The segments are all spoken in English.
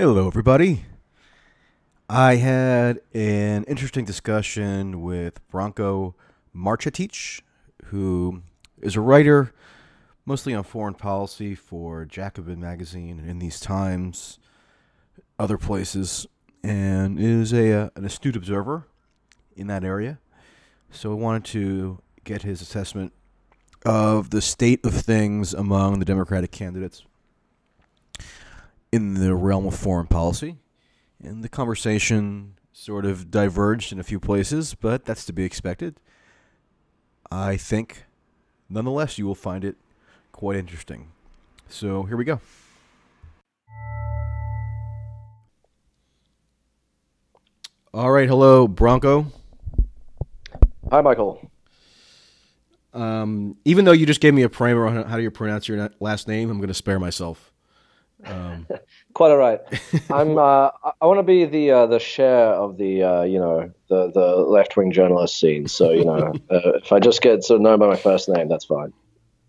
Hello, everybody. I had an interesting discussion with Branko Marcetic, who is a writer mostly on foreign policy for Jacobin magazine and in these times, other places, and is a uh, an astute observer in that area. So I wanted to get his assessment of the state of things among the Democratic candidates in the realm of foreign policy. And the conversation sort of diverged in a few places, but that's to be expected. I think, nonetheless, you will find it quite interesting. So here we go. All right, hello, Branko. Hi, Michael. Um, even though you just gave me a primer on how do you pronounce your last name, I'm going to spare myself. Um, Quite all right. I'm. Uh, I want to be the uh, the Cher of the uh, you know the the left wing journalist scene. So you know, uh, if I just get sort of known by my first name, that's fine.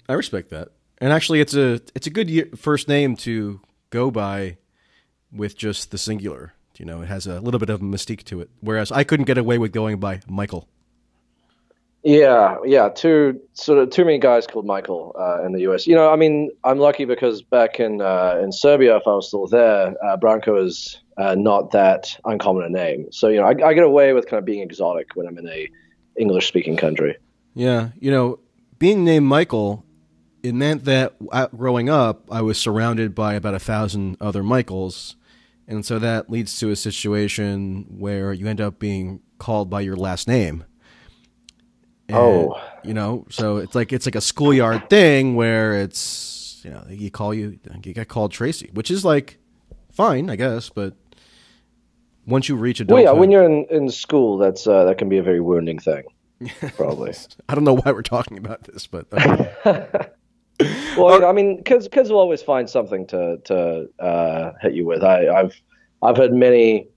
I respect that. And actually, it's a it's a good first name to go by with just the singular. You know, it has a little bit of a mystique to it. Whereas I couldn't get away with going by Michael. Yeah, yeah. Too sort of too many guys called Michael uh, in the U.S. You know, I mean, I'm lucky because back in uh, in Serbia, if I was still there, uh, Branko is uh, not that uncommon a name. So you know, I, I, get away with kind of being exotic when I'm in a English speaking country. Yeah, you know, being named Michael, it meant that growing up, I was surrounded by about a thousand other Michaels, and so that leads to a situation where you end up being called by your last name and, oh, you know, so it's like it's like a schoolyard thing where it's you know you call you you get called Tracey, which is like fine, I guess, but once you reach adulthood, well, yeah, when you're in, in school, that's uh, that can be a very wounding thing. Probably. I don't know why we're talking about this, but. well, you know, I mean, kids kids will always find something to to uh, hit you with. I, have I've heard many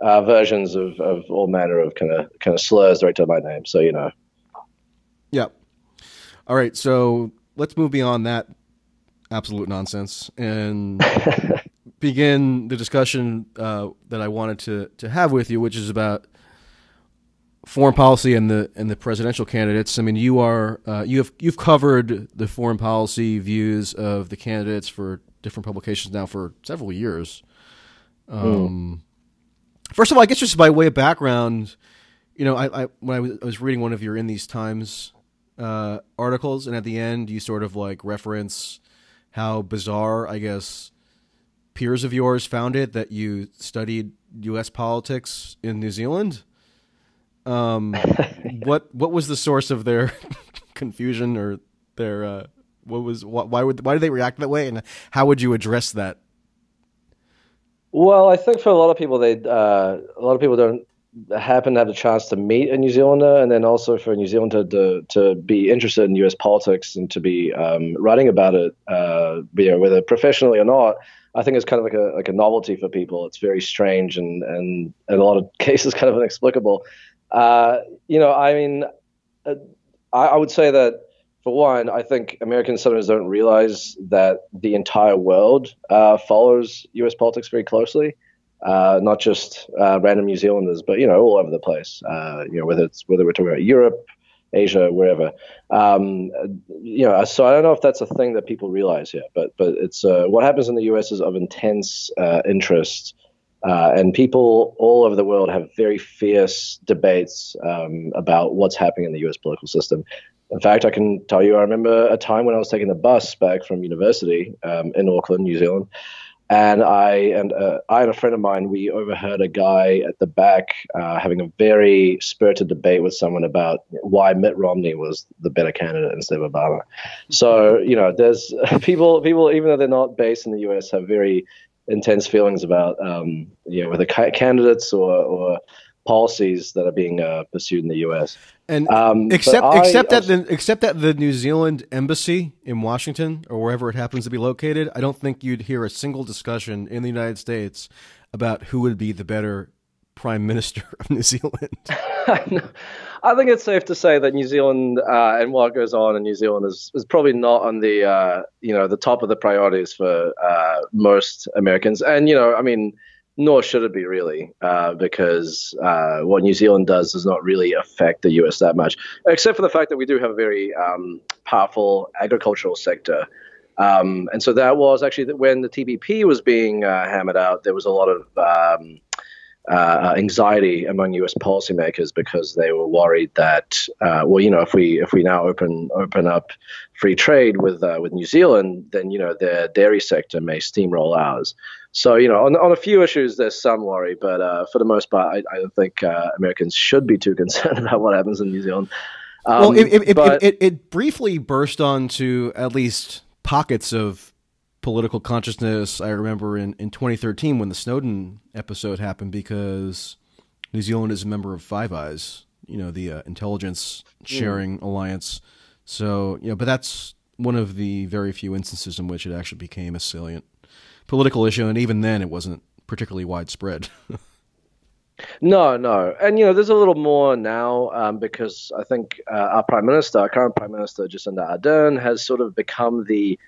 uh, versions of, of all manner of kind of kind of slurs right to my name. So you know. All right, so let's move beyond that absolute nonsense and begin the discussion uh, that I wanted to to have with you, which is about foreign policy and the and the presidential candidates. I mean, you are uh, you have you've covered the foreign policy views of the candidates for different publications now for several years. Hmm. Um, mm. First of all, I guess just by way of background, you know, I, I when I was, I was reading one of your in these times uh, articles, and at the end you sort of like reference how bizarre, I guess, peers of yours found it that you studied U.S. politics in New Zealand. Um, what what was the source of their confusion or their uh, what was why would why did they react that way, and how would you address that? Well, I think for a lot of people, they uh, a lot of people don't happen to have the chance to meet a New Zealander, and then also for a New Zealander to to be interested in U.S. politics and to be um, writing about it, uh, you know, whether professionally or not, I think it's kind of like a like a novelty for people. It's very strange and and in a lot of cases kind of inexplicable. Uh, you know, I mean, uh, I, I would say that for one, I think Americans sometimes don't realize that the entire world uh, follows U.S. politics very closely uh, not just uh, random New Zealanders, but you know all over the place. Uh, you know whether it's whether we're talking about Europe, Asia, wherever. Um, you know, so I don't know if that's a thing that people realize yet, but but it's uh, what happens in the U.S. is of intense uh, interest. Uh, and people all over the world have very fierce debates um, about what's happening in the U.S. political system. In fact, I can tell you, I remember a time when I was taking the bus back from university um, in Auckland, New Zealand, and I and uh, I and a friend of mine we overheard a guy at the back uh, having a very spirited debate with someone about why Mitt Romney was the better candidate instead of Obama. So you know, there's people people even though they're not based in the U.S. have very intense feelings about um, you know whether candidates or, or policies that are being uh, pursued in the U.S. And um, except I, except at the except at the New Zealand embassy in Washington or wherever it happens to be located, I don't think you'd hear a single discussion in the United States about who would be the better Prime Minister of New Zealand? I think it's safe to say that New Zealand uh, and what goes on in New Zealand is, is probably not on the uh, you know the top of the priorities for uh, most Americans. And you know, I mean, nor should it be really, uh, because uh, what New Zealand does does not really affect the U.S. that much, except for the fact that we do have a very um, powerful agricultural sector. Um, and so that was actually when the TPP was being uh, hammered out, there was a lot of um, uh, anxiety among U.S. policymakers because they were worried that, uh, well, you know, if we if we now open open up free trade with uh, with New Zealand, then you know their dairy sector may steamroll ours. So you know, on on a few issues, there's some worry, but uh, for the most part, I, I don't think uh, Americans should be too concerned about what happens in New Zealand. Um, well, it it, but, it, it, it briefly burst onto at least pockets of political consciousness. I remember in, in 2013 when the Snowden episode happened because New Zealand is a member of Five Eyes, you know, the uh, intelligence sharing mm. alliance. So, you know, but that's one of the very few instances in which it actually became a salient political issue. And even then, it wasn't particularly widespread. No, no, and you know, there's a little more now um, because I think uh, our prime minister, our current prime minister Jacinda Ardern, has sort of become the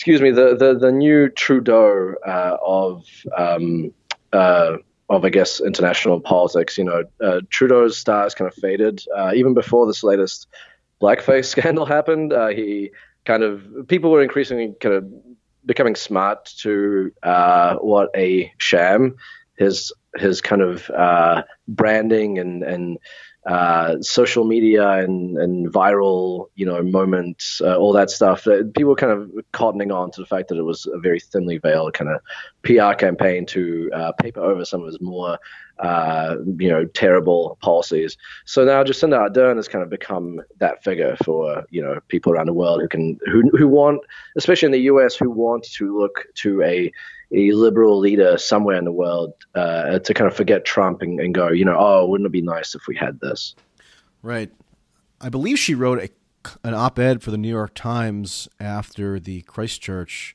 excuse me, the the, the new Trudeau uh, of um, uh, of I guess international politics. You know, uh, Trudeau's stars kind of faded uh, even before this latest blackface scandal happened. Uh, he kind of people were increasingly kind of becoming smart to uh, what a sham his his kind of branding and and uh, social media and, and viral, you know, moments, uh, all that stuff. Uh, people were kind of cottoning on to the fact that it was a very thinly veiled kind of PR campaign to uh, paper over some of his more, uh, you know, terrible policies. So now Jacinda Ardern has kind of become that figure for you know people around the world who can who who want, especially in the U.S., who want to look to a a liberal leader somewhere in the world uh, to kind of forget Trump and, and, go, you know, oh, wouldn't it be nice if we had this? Right. I believe she wrote a, an op ed for the New York Times after the Christchurch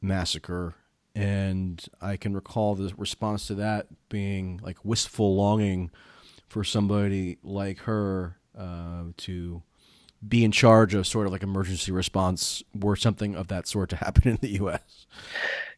massacre. And I can recall the response to that being like wistful longing for somebody like her uh, to be in charge of sort of like emergency response were something of that sort to happen in the U.S.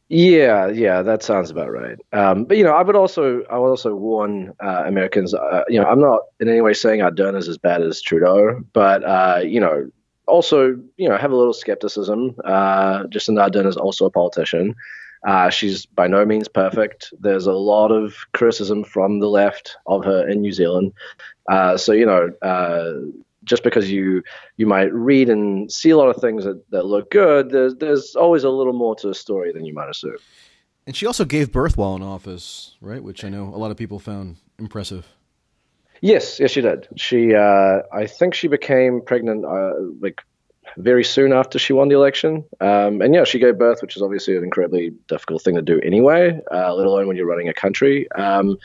Yeah, yeah, that sounds about right. Um, but you know, I would also, I would also warn uh, Americans. Uh, you know, I'm not in any way saying Ardern is as bad as Trudeau, but uh, you know, also, you know, have a little skepticism. Uh, Jacinda Ardern is also a politician. Uh, she's by no means perfect. There's a lot of criticism from the left of her in New Zealand. Uh, so you know, uh, just because you you might read and see a lot of things that, that look good, there's there's always a little more to the story than you might assume. And she also gave birth while in office, right? Which I know a lot of people found impressive. Yes, yes, she did. She, uh, I think, she became pregnant uh, like very soon after she won the election. Um, and yeah, she gave birth, which is obviously an incredibly difficult thing to do anyway, uh, let alone when you're running a country. Um,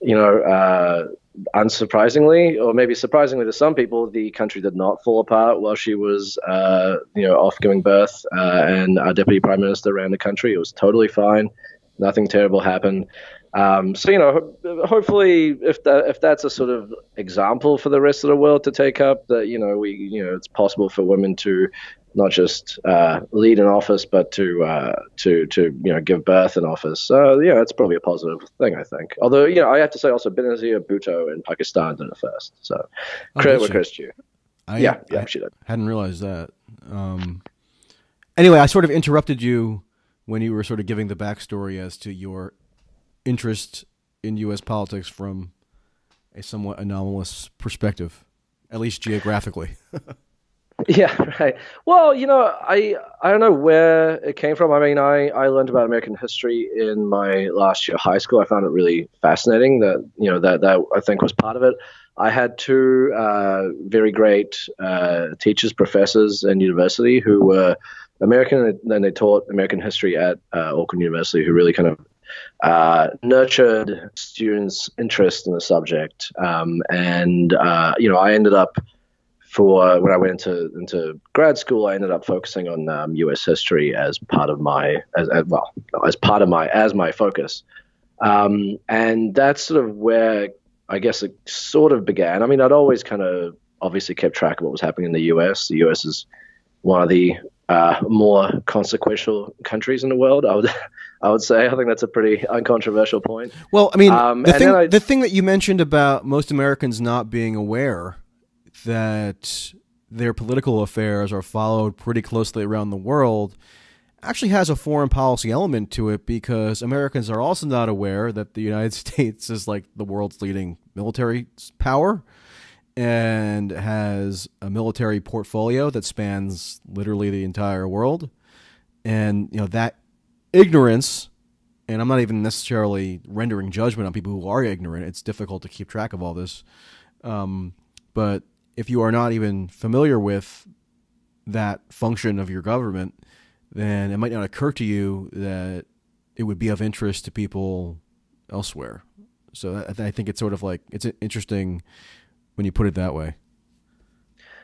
you know, uh, unsurprisingly, or maybe surprisingly to some people, the country did not fall apart while she was, uh, you know, off giving birth, uh, and our deputy prime minister ran the country. It was totally fine. Nothing terrible happened. Um, so you know, hopefully, if that if that's a sort of example for the rest of the world to take up, that you know, we you know, it's possible for women to not just uh, lead an office, but to uh, to to you know give birth in office. So yeah, it's probably a positive thing, I think. Although you know, I have to say also Benazir Bhutto in Pakistan did it first. So oh, credit where credit's due. I, yeah, yeah, I she did. Hadn't realized that. Um, anyway, I sort of interrupted you when you were sort of giving the backstory as to your interest in U.S. politics from a somewhat anomalous perspective, at least geographically. Yeah, right. Well, you know, I I don't know where it came from. I mean, I I learned about American history in my last year of high school. I found it really fascinating. That you know that that I think was part of it. I had two uh, very great uh, teachers, professors in university who were American, and they taught American history at uh, Auckland University, who really kind of uh, nurtured students' interest in the subject. Um, and uh, you know, I ended up for when I went into into grad school, I ended up focusing on um, U.S. history as part of my as, as, well as part of my as my focus. Um, and that's sort of where I guess it sort of began. I mean, I'd always kind of obviously kept track of what was happening in the US. The US is one of the uh, more consequential countries in the world. I would, I would say. I think that's a pretty uncontroversial point. Well, I mean, um, the thing, I, the thing that you mentioned about most Americans not being aware that their political affairs are followed pretty closely around the world actually has a foreign policy element to it because Americans are also not aware that the United States is like the world's leading military power and has a military portfolio that spans literally the entire world. And you know that ignorance and I'm not even necessarily rendering judgment on people who are ignorant. It's difficult to keep track of all this. Um, but if you are not even familiar with that function of your government, then it might not occur to you that it would be of interest to people elsewhere. So I, I think it's sort of like it's an interesting when you put it that way.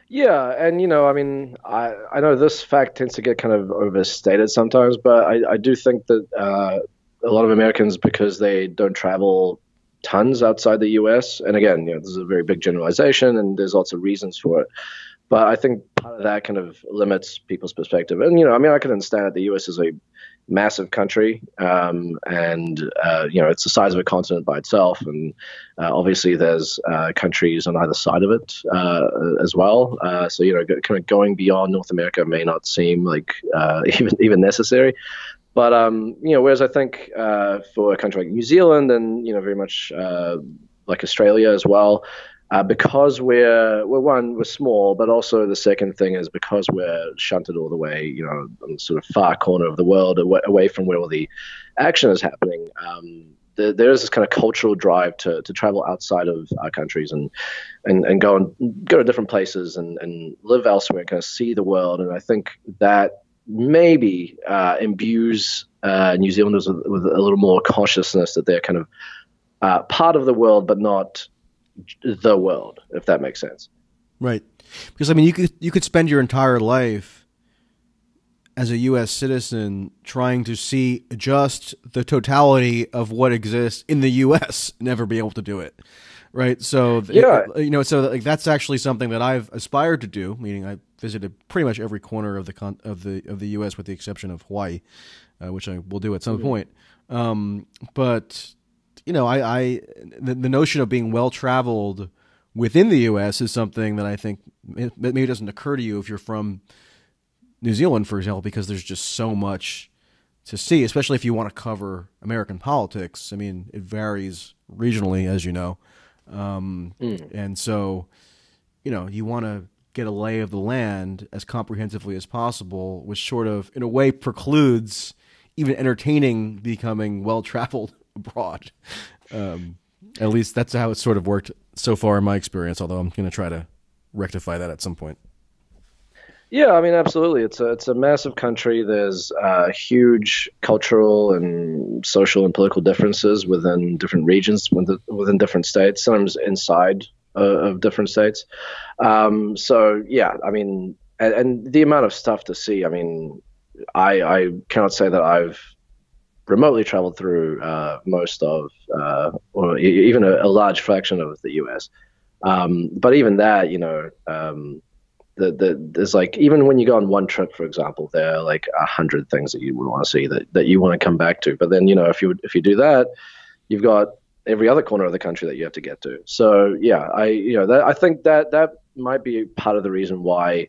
Yeah, and you know, I mean, I I know this fact tends to get kind of overstated sometimes, but I I do think that uh, a lot of Americans because they don't travel tons outside the U.S. And again, you know, this is a very big generalization, and there's lots of reasons for it. But I think part of that kind of limits people's perspective. And you know, I mean, I can understand that the U.S. is a massive country, um, and uh, you know, it's the size of a continent by itself. And uh, obviously, there's uh, countries on either side of it uh, as well. Uh, so you know, kind of going beyond North America may not seem like uh, even even necessary. But um, you know, whereas I think for a country like New Zealand and you know, very much like Australia as well, uh, because we're we're one we're small, but also the second thing is because we're shunted all the way, you know, on the sort of far corner of the world, away, away from where all the action is happening. Um, the, there is this kind of cultural drive to, to travel outside of our countries and and, and go and go to different places and, and live elsewhere and kind of see the world. And I think that maybe uh, imbues uh, New Zealanders with, with, a little more consciousness that they're kind of uh, part of the world, but not the world, if that makes sense. Right. Because I mean, you could you could spend your entire life as a U.S. citizen trying to see just the totality of what exists in the U.S. Never be able to do it. Right. So yeah, it, you know, so like that's actually something that I've aspired to do. Meaning, I visited pretty much every corner of the con- of the of the U.S. with the exception of Hawaii, uh, which I will do at some mm-hmm. point. Um, but you know, I, I the, the notion of being well traveled within the U.S. is something that I think maybe doesn't occur to you if you're from New Zealand, for example, because there's just so much to see, especially if you want to cover American politics. I mean, it varies regionally, as you know, um, mm. and so you know you want to get a lay of the land as comprehensively as possible, which sort of, in a way, precludes even entertaining becoming well traveled abroad. Um, at least that's how it's sort of worked so far in my experience. Although I'm going to try to rectify that at some point. Yeah, I mean, absolutely. It's a it's a massive country. There's uh, huge cultural and social and political differences within different regions, within, within different states, sometimes inside uh, of different states. Um, so yeah, I mean, and, and, the amount of stuff to see. I mean, I I cannot say that I've remotely traveled through uh, most of, uh, or even a, a, large fraction of the U.S. Um, but even that, you know, um, the, the, there's like even when you go on one trip, for example, there are like a hundred things that you would want to see that, that you want to come back to. But then, you know, if you if you do that, you've got every other corner of the country that you have to get to. So yeah, I you know that I think that that might be part of the reason why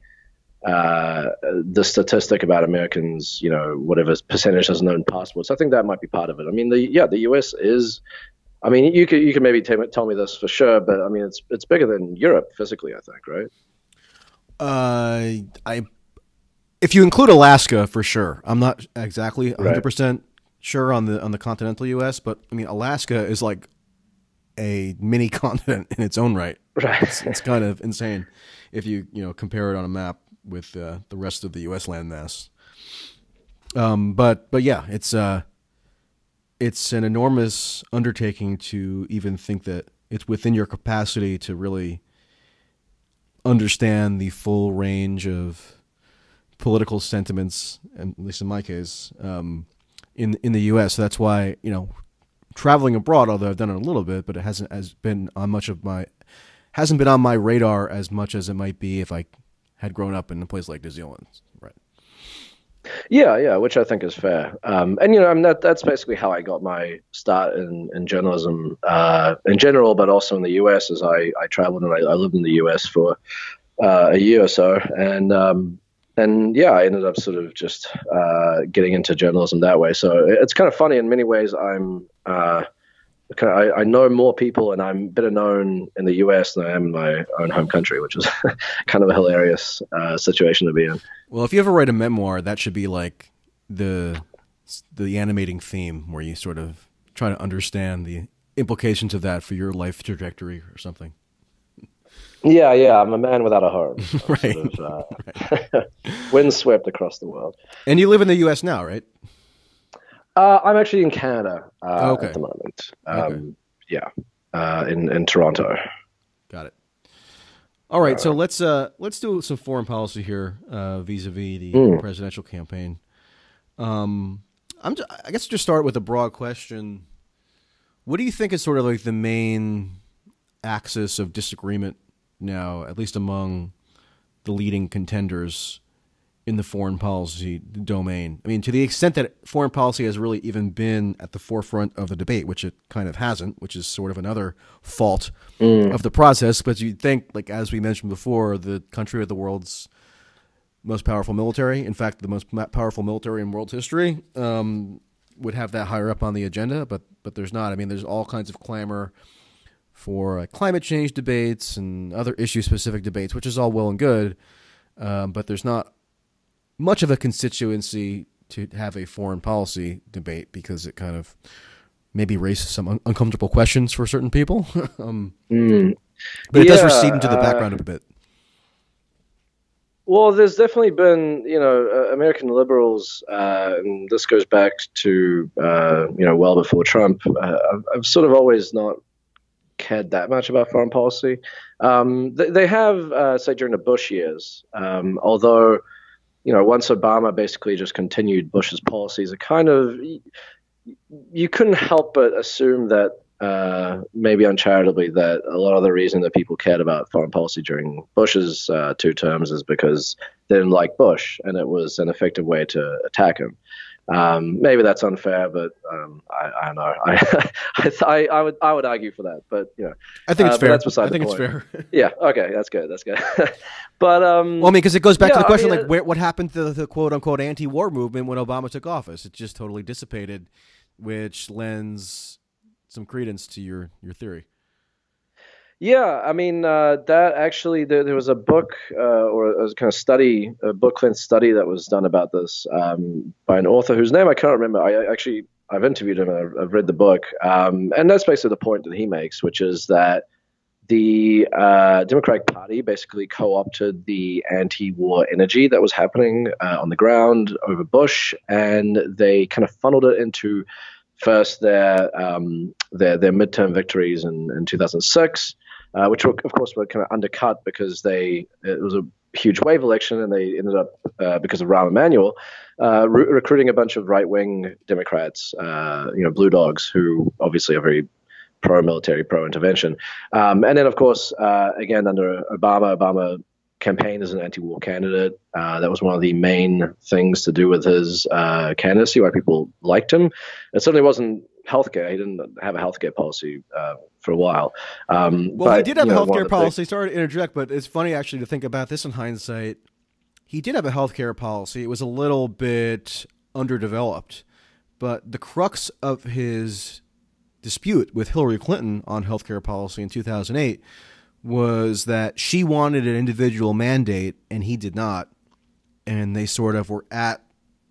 uh, the statistic about Americans, you know, whatever percentage has known passports. I think that might be part of it. I mean, the yeah, the U.S. is. I mean, you could you could maybe tell, tell me this for sure, but I mean, it's it's bigger than Europe physically. I think, right? Uh, I if you include Alaska for sure. I'm not exactly 100 right. percent sure on the on the continental U.S., but I mean, Alaska is like a mini continent in its own right. Right. It's, it's kind of insane if you you know compare it on a map with uh, the rest of the U.S. landmass. Um, but but yeah, it's uh, it's an enormous undertaking to even think that it's within your capacity to really understand the full range of political sentiments, at least in my case, um, in in the U.S. So that's why you know, traveling abroad, although I've done it a little bit, but it hasn't has been on much of my hasn't been on my radar as much as it might be if I had grown up in a place like New Zealand. Right. Yeah, yeah, which I think is fair. Um, and you know, I mean, that that's basically how I got my start in, in journalism uh, in general, but also in the U.S. As I, I traveled and I, I lived in the U.S. for uh, a year or so, and um, and yeah, I ended up sort of just uh, getting into journalism that way. So it's kind of funny in many ways. I'm uh, I, I, know more people and I'm better known in the US than I am in my own home country, which is kind of a hilarious uh, situation to be in. Well, if you ever write a memoir, that should be like the the animating theme where you sort of try to understand the implications of that for your life trajectory or something. Yeah, yeah, I'm a man without a home. right. Sort of, uh, right. windswept across the world. And you live in the U.S. now, right? Uh, I'm actually in Canada uh, okay. at the moment. Um, okay. Yeah, uh, in in Toronto. Got it. All right, so let's uh, let's do some foreign policy here uh, vis-a-vis the mm. presidential campaign. Um, I'm just, I guess just start with a broad question. What do you think is sort of like the main axis of disagreement now, at least among the leading contenders in the foreign policy domain. I mean, to the extent that foreign policy has really even been at the forefront of the debate, which it kind of hasn't, which is sort of another fault mm. of the process. But you'd think, like as we mentioned before, the country with the world's most powerful military, in fact, the most powerful military in world history, um, would have that higher up on the agenda. But but there's not. I mean, there's all kinds of clamor for uh, climate change debates and other issue specific debates, which is all well and good. Um, but there's not much of a constituency to have a foreign policy debate because it kind of maybe raises some un- uncomfortable questions for certain people. um, mm. But it yeah, does recede into the uh, background uh, a bit. Well, there's definitely been, you know, uh, American liberals, uh, and this goes back to, uh, you know, well before Trump. Uh, I've, I've, sort of always not cared that much about foreign policy. Um, they, they, have, uh, say, during the Bush years, um, although, you know, once Obama basically just continued Bush's policies, it kind of, you couldn't help but assume that uh, maybe uncharitably that a lot of the reason that people cared about foreign policy during Bush's uh, two terms is because they didn't like Bush, and it was an effective way to attack him. Um, maybe that's unfair, but um, I, I, don't know. I, I, I, would I would argue for that, but you know, I think it's uh, fair. That's beside I think it's fair. yeah. Okay. That's good. That's good. but um, well, I mean, because it goes back yeah, to the question, mean, like, where, what happened to the quote unquote anti-war movement when Obama took office? It just totally dissipated, which lends some credence to your your theory. Yeah, I mean uh, that actually there, there, was a book uh, or a kind of study, a book length study that was done about this um, by an author whose name I can't remember. I actually I've interviewed him. I've, I've read the book, um, and that's basically the point that he makes, which is that the uh, Democratic Party basically co-opted the anti-war energy that was happening uh, on the ground over Bush, and they kind of funneled it into first their um, their their midterm victories in, in 2006 uh, which were, of course were kind of undercut because they it was a huge wave election and they ended up uh, because of Rahm Emanuel uh, re- recruiting a bunch of right wing Democrats, uh, you know, blue dogs who obviously are very pro military, pro intervention, um, and then of course again under Obama, Obama campaign as an anti-war candidate. Uh, that was one of the main things to do with his uh, candidacy, why people liked him. It certainly wasn't healthcare. He didn't have a healthcare policy uh, for a while. Um, well, but, he did have a know, healthcare policy. Things... Sorry to interject, but it's funny actually to think about this in hindsight. He did have a healthcare policy. It was a little bit underdeveloped, but the crux of his dispute with Hillary Clinton on healthcare policy in 2008 was that she wanted an individual mandate and he did not. And they sort of were at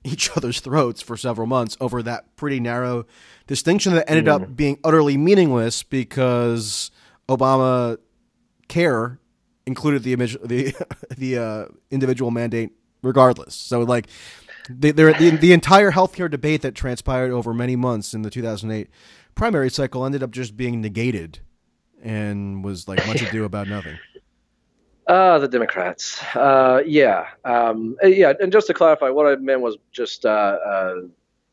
each other's throats for several months over that pretty narrow distinction that ended mm. up being utterly meaningless because Obama care included the image the the uh, individual mandate regardless. So like the, the the entire healthcare debate that transpired over many months in the 2008 primary cycle ended up just being negated and was like much ado about nothing. Uh, the Democrats. Uh, yeah. Um, yeah. And just to clarify, what I meant was just uh, uh,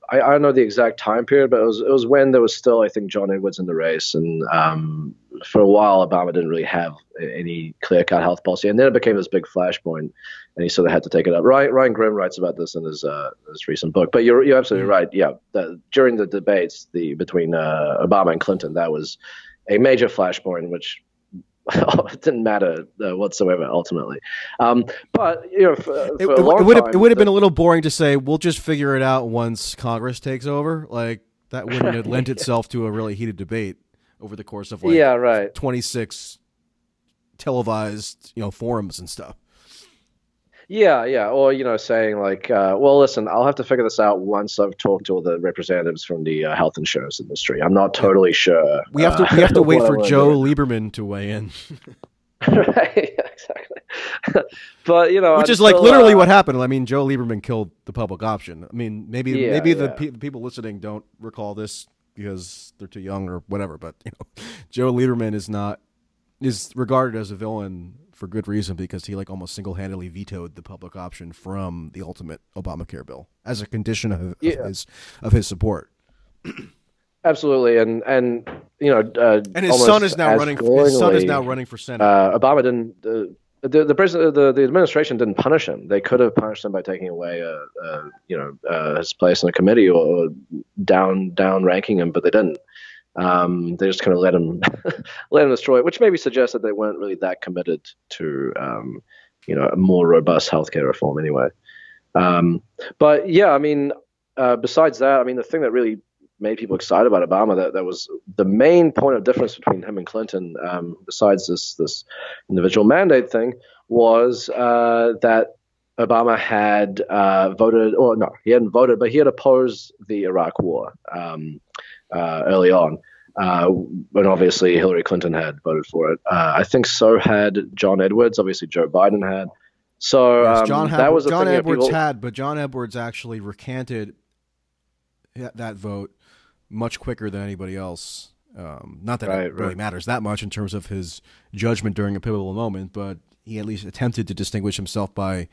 I, I don't know the exact time period, but it was it was when there was still I think John Edwards in the race, and um, for a while Obama didn't really have any clear cut health policy, and then it became this big flashpoint, and he sort of had to take it up. Ryan, Ryan Grim writes about this in his uh, his recent book, but you're you're absolutely mm-hmm. right. Yeah, the, during the debates the between uh, Obama and Clinton, that was a major flashpoint, which it didn't matter uh, whatsoever ultimately. Um, but you know, for, for it, it, would have, it would have been a little boring to say we'll just figure it out once Congress takes over. Like that wouldn't have lent itself to a really heated debate over the course of like yeah, right. twenty six televised you know forums and stuff. Yeah, yeah, or you know, saying like, uh, well, listen, I'll have to figure this out once I've talked to all the representatives from the uh, health insurance industry. I'm not totally sure. We have to we have to uh, wait for Joe Lieberman to weigh in. right, yeah, exactly. but you know, which I'm is still, like literally uh, what happened. I mean, Joe Lieberman killed the public option. I mean, maybe yeah, maybe the, pe- the people listening don't recall this because they're too young or whatever. But you know, Joe Lieberman is not is regarded as a villain for good reason because he like almost single-handedly vetoed the public option from the ultimate Obamacare bill as a condition of, yeah. of his of his support. Absolutely, and and you know, uh, and his son is now running. His son is now running for senate. Uh, Obama didn't. Uh, the the president, the, the administration didn't punish him. They could have punished him by taking away, uh, uh you know, uh, his place in a committee or down down ranking him, but they didn't. Um, they just kind of let him let him destroy it, which maybe suggests that they weren't really that committed to um, you know a more robust healthcare reform anyway. Um, but yeah, I mean, uh, besides that, I mean, the thing that really made people excited about Obama that that was the main point of difference between him and Clinton, um, besides this this individual mandate thing, was uh, that Obama had uh, voted, or no, he hadn't voted, but he had opposed the Iraq War. Um, uh, early on. Uh, when obviously Hillary Clinton had voted for it. Uh, I think so had John Edwards. Obviously Joe Biden had. So yes, um, John had, that was John Edwards people... had, but John Edwards actually recanted that vote much quicker than anybody else. Um, not that right, it really right. matters that much in terms of his judgment during a pivotal moment, but he at least attempted to distinguish himself by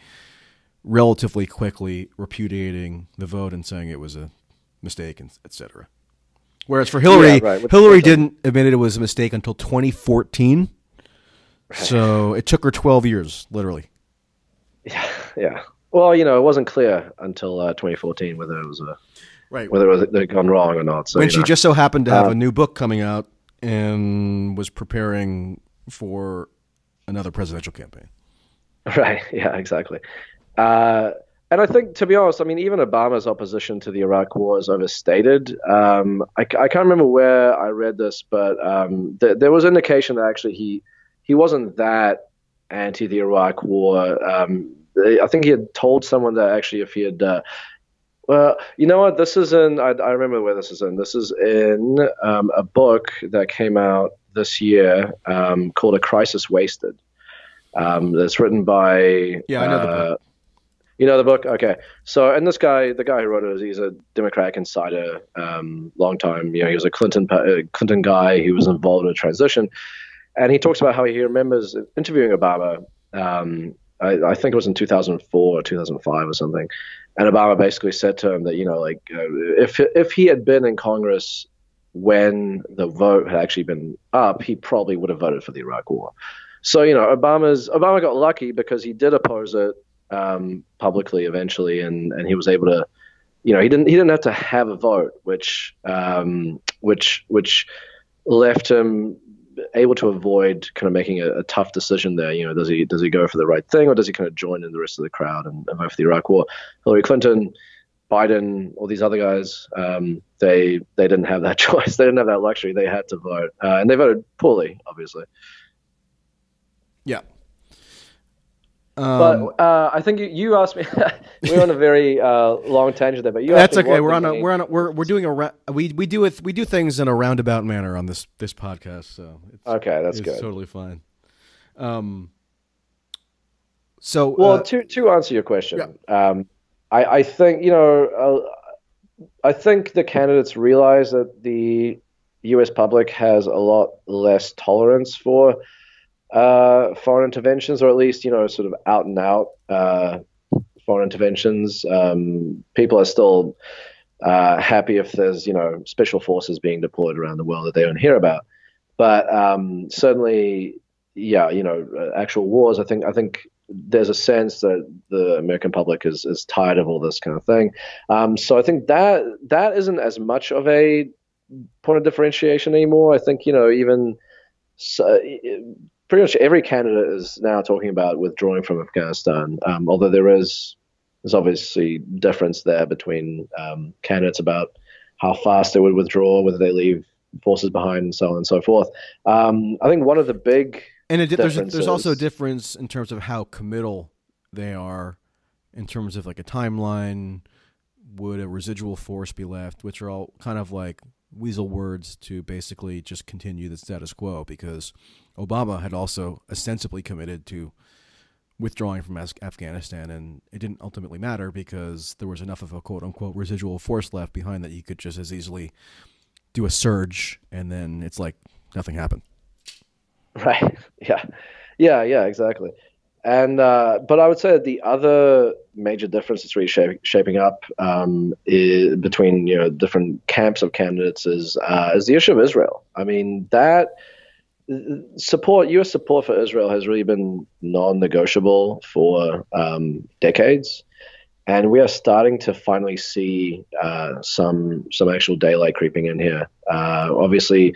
relatively quickly repudiating the vote and saying it was a mistake, and etc. Whereas for Hillary, yeah, right. Hillary didn't admit it was a mistake until 2014. So it took her 12 years, literally. Yeah, yeah. Well, you know, it wasn't clear until uh, 2014 whether it was a right whether it was they'd gone wrong or not. So when she know. just so happened to have uh, a new book coming out and was preparing for another presidential campaign. Right. Yeah. Exactly. Uh, and I think, to be honest, I mean, even Obama's opposition to the Iraq War is overstated. Um, I, I, can't remember where I read this, but um, th- there was indication that actually he he wasn't that anti the Iraq War. Um, I think he had told someone that actually, if he had, uh, well, you know what, this is in. I, I, remember where this is in. This is in um, a book that came out this year um, called "A Crisis Wasted." Um, that's written by yeah, I know the book. You know the book? Okay. So, and this guy, the guy who wrote it, he's a Democratic insider, um, long time. You know, he was a Clinton uh, Clinton guy. He was involved in a transition, and he talks about how he remembers interviewing Obama. Um, I, I, think it was in 2004 or 2005 or something, and Obama basically said to him that you know, like uh, if if he had been in Congress when the vote had actually been up, he probably would have voted for the Iraq War. So you know, Obama's Obama got lucky because he did oppose it um, publicly eventually, and and he was able to, you know, he didn't he didn't have to have a vote, which um, which which left him able to avoid kind of making a, a, tough decision there. You know, does he does he go for the right thing or does he kind of join in the rest of the crowd and, and vote for the Iraq War? Hillary Clinton, Biden, all these other guys, um, they they didn't have that choice. They didn't have that luxury. They had to vote, uh, and they voted poorly, obviously. Yeah, um, but uh, I think you, you asked me. we're on a very uh, long tangent there, but you. That's okay. We're on a we're on a, we're we're doing a we we do it we do things in a roundabout manner on this this podcast. So okay, that's good. Totally fine. Um. So well, uh, to to answer your question, yeah. um, I I think you know uh, I think the candidates realize that the U.S. public has a lot less tolerance for uh, foreign interventions, or at least you know, sort of out and out uh, foreign interventions. Um, people are still uh, happy if there's you know special forces being deployed around the world that they don't hear about. But um, certainly, yeah, you know, uh, actual wars. I think I think there's a sense that the American public is is tired of all this kind of thing. Um, so I think that that isn't as much of a point of differentiation anymore. I think you know even so, pretty much every candidate is now talking about withdrawing from Afghanistan. Um, although there is there's obviously difference there between um, candidates about how fast they would withdraw, whether they leave forces behind, and so on and so forth. Um, I think one of the big and it, there's there's also a difference in terms of how committal they are, in terms of like a timeline. Would a residual force be left? Which are all kind of like weasel words to basically just continue the status quo because Obama had also ostensibly committed to withdrawing from Afghanistan, and it didn't ultimately matter because there was enough of a quote unquote residual force left behind that you could just as easily do a surge, and then it's like nothing happened. Right. Yeah. Yeah. Yeah. Exactly. And uh, but I would say that the other major difference that's really shaping, shaping up um, is, between you know different camps of candidates is uh, is the issue of Israel. I mean that support U.S. support for Israel has really been non-negotiable for um, decades, and we are starting to finally see uh, some some actual daylight creeping in here. Uh, obviously,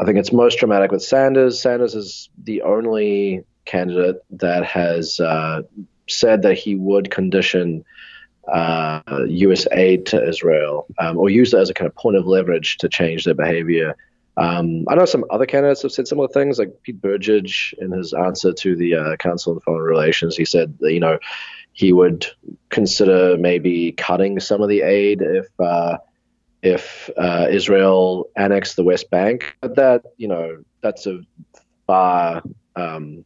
I think it's most dramatic with Sanders. Sanders is the only candidate that has uh, said that he would condition uh, U.S. aid to Israel um, or use it as a kind of point of leverage to change their behavior. Um, I know some other candidates have said similar things, like Pete Buttigieg in his answer to the uh, Council on Foreign Relations. He said that, you know, he would consider maybe cutting some of the aid if uh, if uh, Israel annexed the West Bank. But that, you know, that's a far um,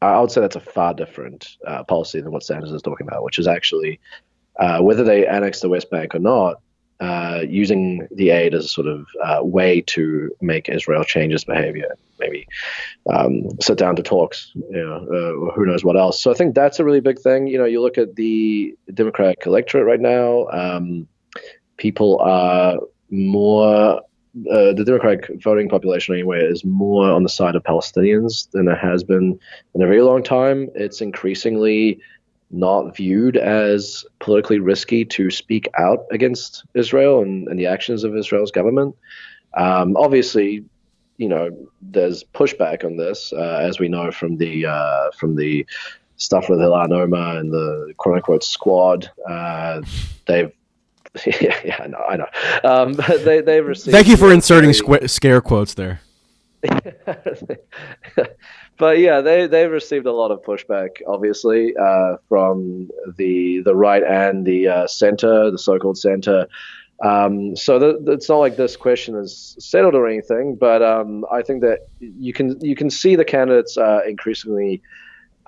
I would say that's a far different uh, policy than what Sanders is talking about, which is actually uh, whether they annex the West Bank or not, uh, using the aid as a sort of uh, way to make Israel change its behavior, maybe um, sit down to talks, you know, uh, or who knows what else. So I think that's a really big thing. You know, you look at the Democratic electorate right now. Um, people are more uh, the Democratic voting population anyway is more on the side of Palestinians than it has been in a very long time. It's increasingly not viewed as politically risky to speak out against Israel and, and the actions of Israel's government. Um, obviously, you know, there's pushback on this, uh, as we know from the uh, from the stuff with Ilhan Omar and the quote unquote squad. Uh, they've yeah, yeah, I know, I know. Um, they they received. Thank you for inserting squ- scare quotes there. but yeah, they they've received a lot of pushback, obviously, uh, from the the right and the uh, center, the so-called center. Um, so the, it's not like this question is settled or anything, but um, I think that you can you can see the candidates uh, increasingly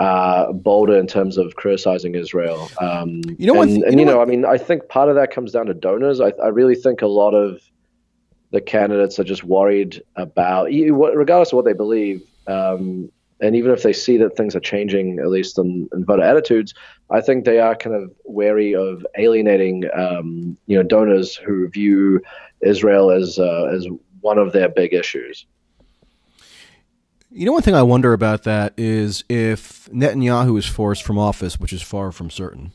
uh, bolder in terms of criticizing Israel. Um, you know, and, th- and you, know, know I mean, I think part of that comes down to donors. I, I, really think a lot of the candidates are just worried about, regardless of what they believe, um, and even if they see that things are changing, at least in, in voter attitudes, I think they are kind of wary of alienating, um, you know, donors who view Israel as uh, as one of their big issues. You know, one thing I wonder about that is if Netanyahu is forced from office, which is far from certain.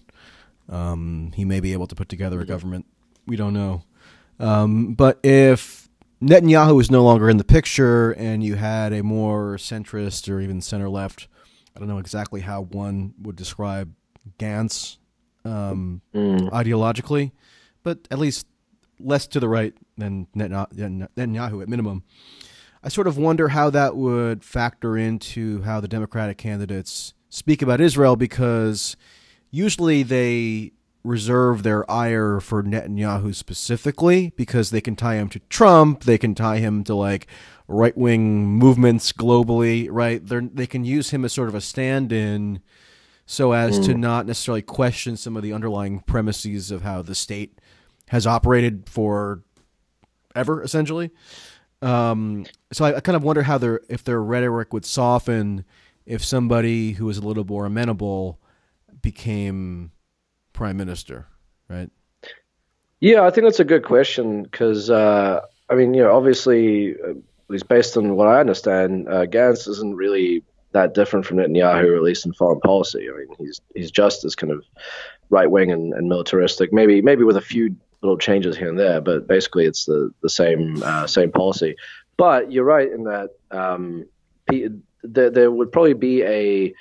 Um, he may be able to put together a mm-hmm. government. We don't know. Um, but if Netanyahu is no longer in the picture and you had a more centrist or even center left, I don't know exactly how one would describe Gantz um, mm. ideologically, but at least less to the right than Netanyahu at minimum. I sort of wonder how that would factor into how the Democratic candidates speak about Israel because usually they reserve their ire for Netanyahu specifically because they can tie him to Trump, they can tie him to like right wing movements globally, right? They they can use him as sort of a stand in so as mm. to not necessarily question some of the underlying premises of how the state has operated for ever essentially. Um, so I, I, kind of wonder how their if their rhetoric would soften if somebody who was a little more amenable became prime minister, right? Yeah, I think that's a good question because uh, I mean, you know, obviously, at least based on what I understand, uh, Gantz isn't really that different from Netanyahu, at least in foreign policy. I mean, he's he's just as kind of right wing and, and, militaristic, maybe maybe with a few little changes here and there, but basically it's the the same uh, same policy. But you're right in that um, there, there would probably be a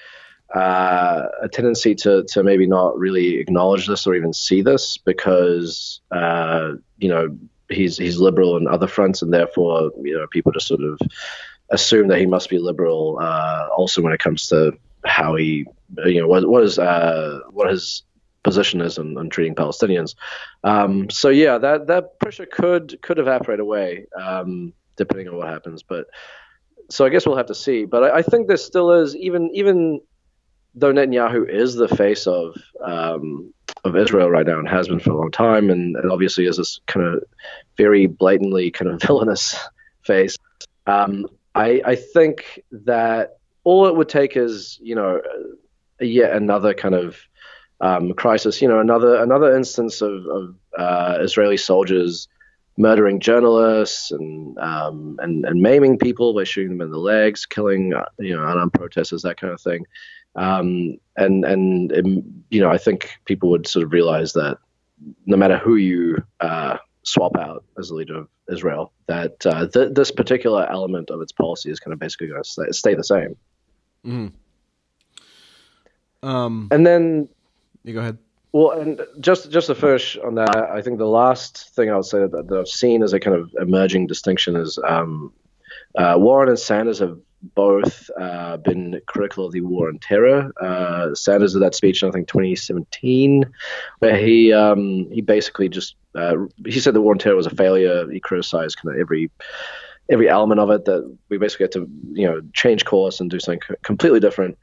uh, a tendency to to maybe not really acknowledge this or even see this because uh, you know he's he's liberal on other fronts and therefore you know people just sort of assume that he must be liberal uh, also when it comes to how he you know what what is uh, what his position is on, treating Palestinians. Um, so yeah, that that pressure could could evaporate away um, depending on what happens. But so I guess we'll have to see. But I, I think there still is even even though Netanyahu is the face of um, of Israel right now and has been for a long time, and, and obviously is this kind of very blatantly kind of villainous face. Um, I, I think that all it would take is you know yet another kind of um, crisis, you know another another instance of, of uh, Israeli soldiers murdering journalists and, um, and and maiming people by shooting them in the legs, killing uh, you know unarmed protesters, that kind of thing. Um, and and um, you know, I think people would sort of realize that no matter who you uh, swap out as the leader of Israel, that uh, th- this particular element of its policy is kind of basically going to stay, stay, the same. Mm. Um, and then you go ahead. Well, and just just the first on that, I think the last thing I would say that, that I've seen as a kind of emerging distinction is um, uh, Warren and Sanders have both uh, been critical of the war on terror. Uh, Sanders did that speech in I think 2017, where he um, he basically just uh, he said the war on terror was a failure. He criticized kind of every every element of it that we basically had to you know change course and do something completely different.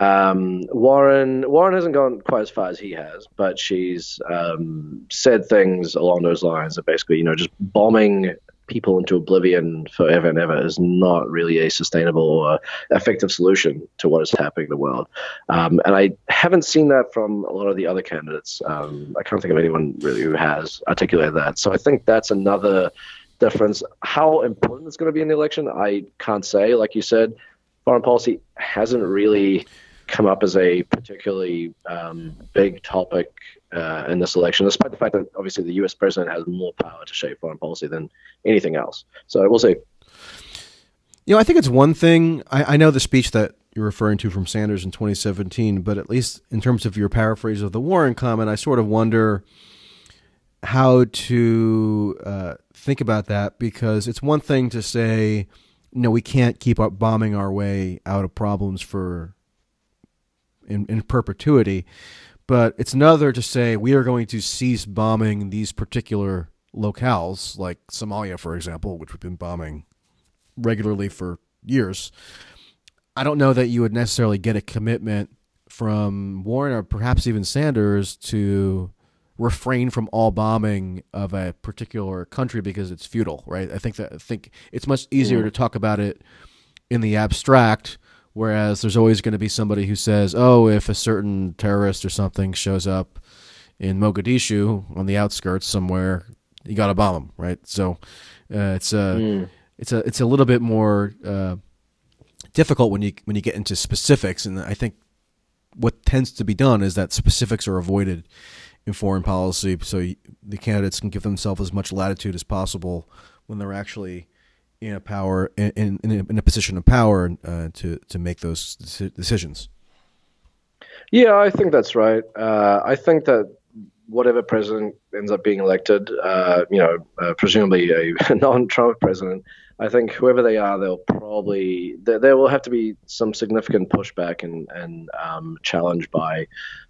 Um, Warren Warren hasn't gone quite as far as he has, but she's um, said things along those lines that basically you know just bombing people into oblivion forever and ever is not really a sustainable or effective solution to what is happening in the world. Um, and I haven't seen that from a lot of the other candidates. Um, I can't think of anyone really who has articulated that. So I think that's another difference. How important it's going to be in the election, I can't say. Like you said, foreign policy hasn't really come up as a particularly um, big topic uh, in this election, despite the fact that obviously the U.S. president has more power to shape foreign policy than anything else. So we'll see. You know, I think it's one thing. I, I know the speech that you're referring to from Sanders in 2017, but at least in terms of your paraphrase of the Warren comment, I sort of wonder how to uh, think about that because it's one thing to say, no, we can't keep up bombing our way out of problems for in, in perpetuity. But it's another to say we are going to cease bombing these particular locales, like Somalia, for example, which we've been bombing regularly for years. I don't know that you would necessarily get a commitment from Warren or perhaps even Sanders to refrain from all bombing of a particular country because it's futile, right? I think that I think it's much easier mm. to talk about it in the abstract Whereas there's always going to be somebody who says, "Oh, if a certain terrorist or something shows up in Mogadishu on the outskirts somewhere, you got to bomb them, right?" So uh, it's a mm. it's a it's a little bit more uh, difficult when you when you get into specifics, and I think what tends to be done is that specifics are avoided in foreign policy, so the candidates can give themselves as much latitude as possible when they're actually in a power in in, in a position of power uh, to to make those decisions. Yeah, I think that's right. Uh, I think that whatever president ends up being elected, uh, you know, uh, presumably a non-Trump president, I think whoever they are, they'll probably there, there will have to be some significant pushback and and um, challenge by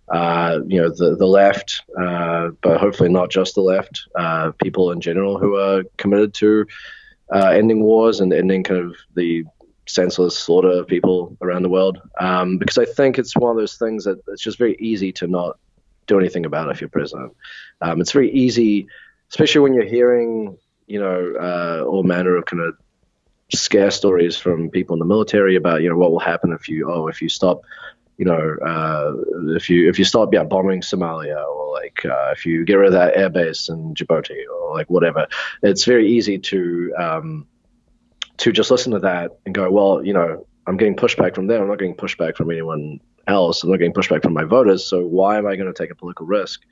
uh, you know the the left, uh, but hopefully not just the left, uh, people in general who are committed to uh, ending wars and ending kind of the senseless slaughter of people around the world. Um, because I think it's one of those things that it's just very easy to not do anything about if you're president. Um, it's very easy, especially when you're hearing, you know, uh, all manner of kind of scare stories from people in the military about, you know, what will happen if you, oh, if you stop you know, uh, if you if you start yeah, bombing Somalia or like uh, if you get rid of that airbase in Djibouti or like whatever, it's very easy to um, to just listen to that and go, well, you know, I'm getting pushback from them. I'm not getting pushback from anyone else. I'm not getting pushback from my voters. So why am I going to take a political risk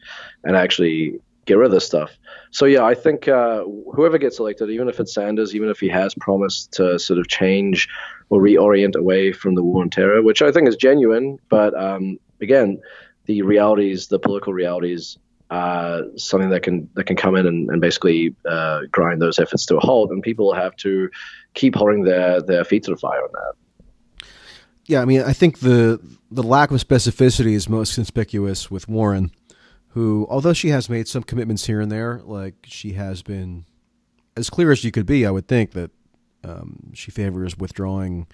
and actually get rid of this stuff? So yeah, I think uh, whoever gets elected, even if it's Sanders, even if he has promised to sort of change or reorient away from the war on terror, which I think is genuine, but um, again, the realities, the political realities. Uh, something that can that can come in and, and basically uh, grind those efforts to a halt, and people have to keep holding their their feet to the fire on that. Yeah, I mean, I think the the lack of specificity is most conspicuous with Warren, who, although she has made some commitments here and there, like she has been as clear as you could be, I would think that um, she favors withdrawing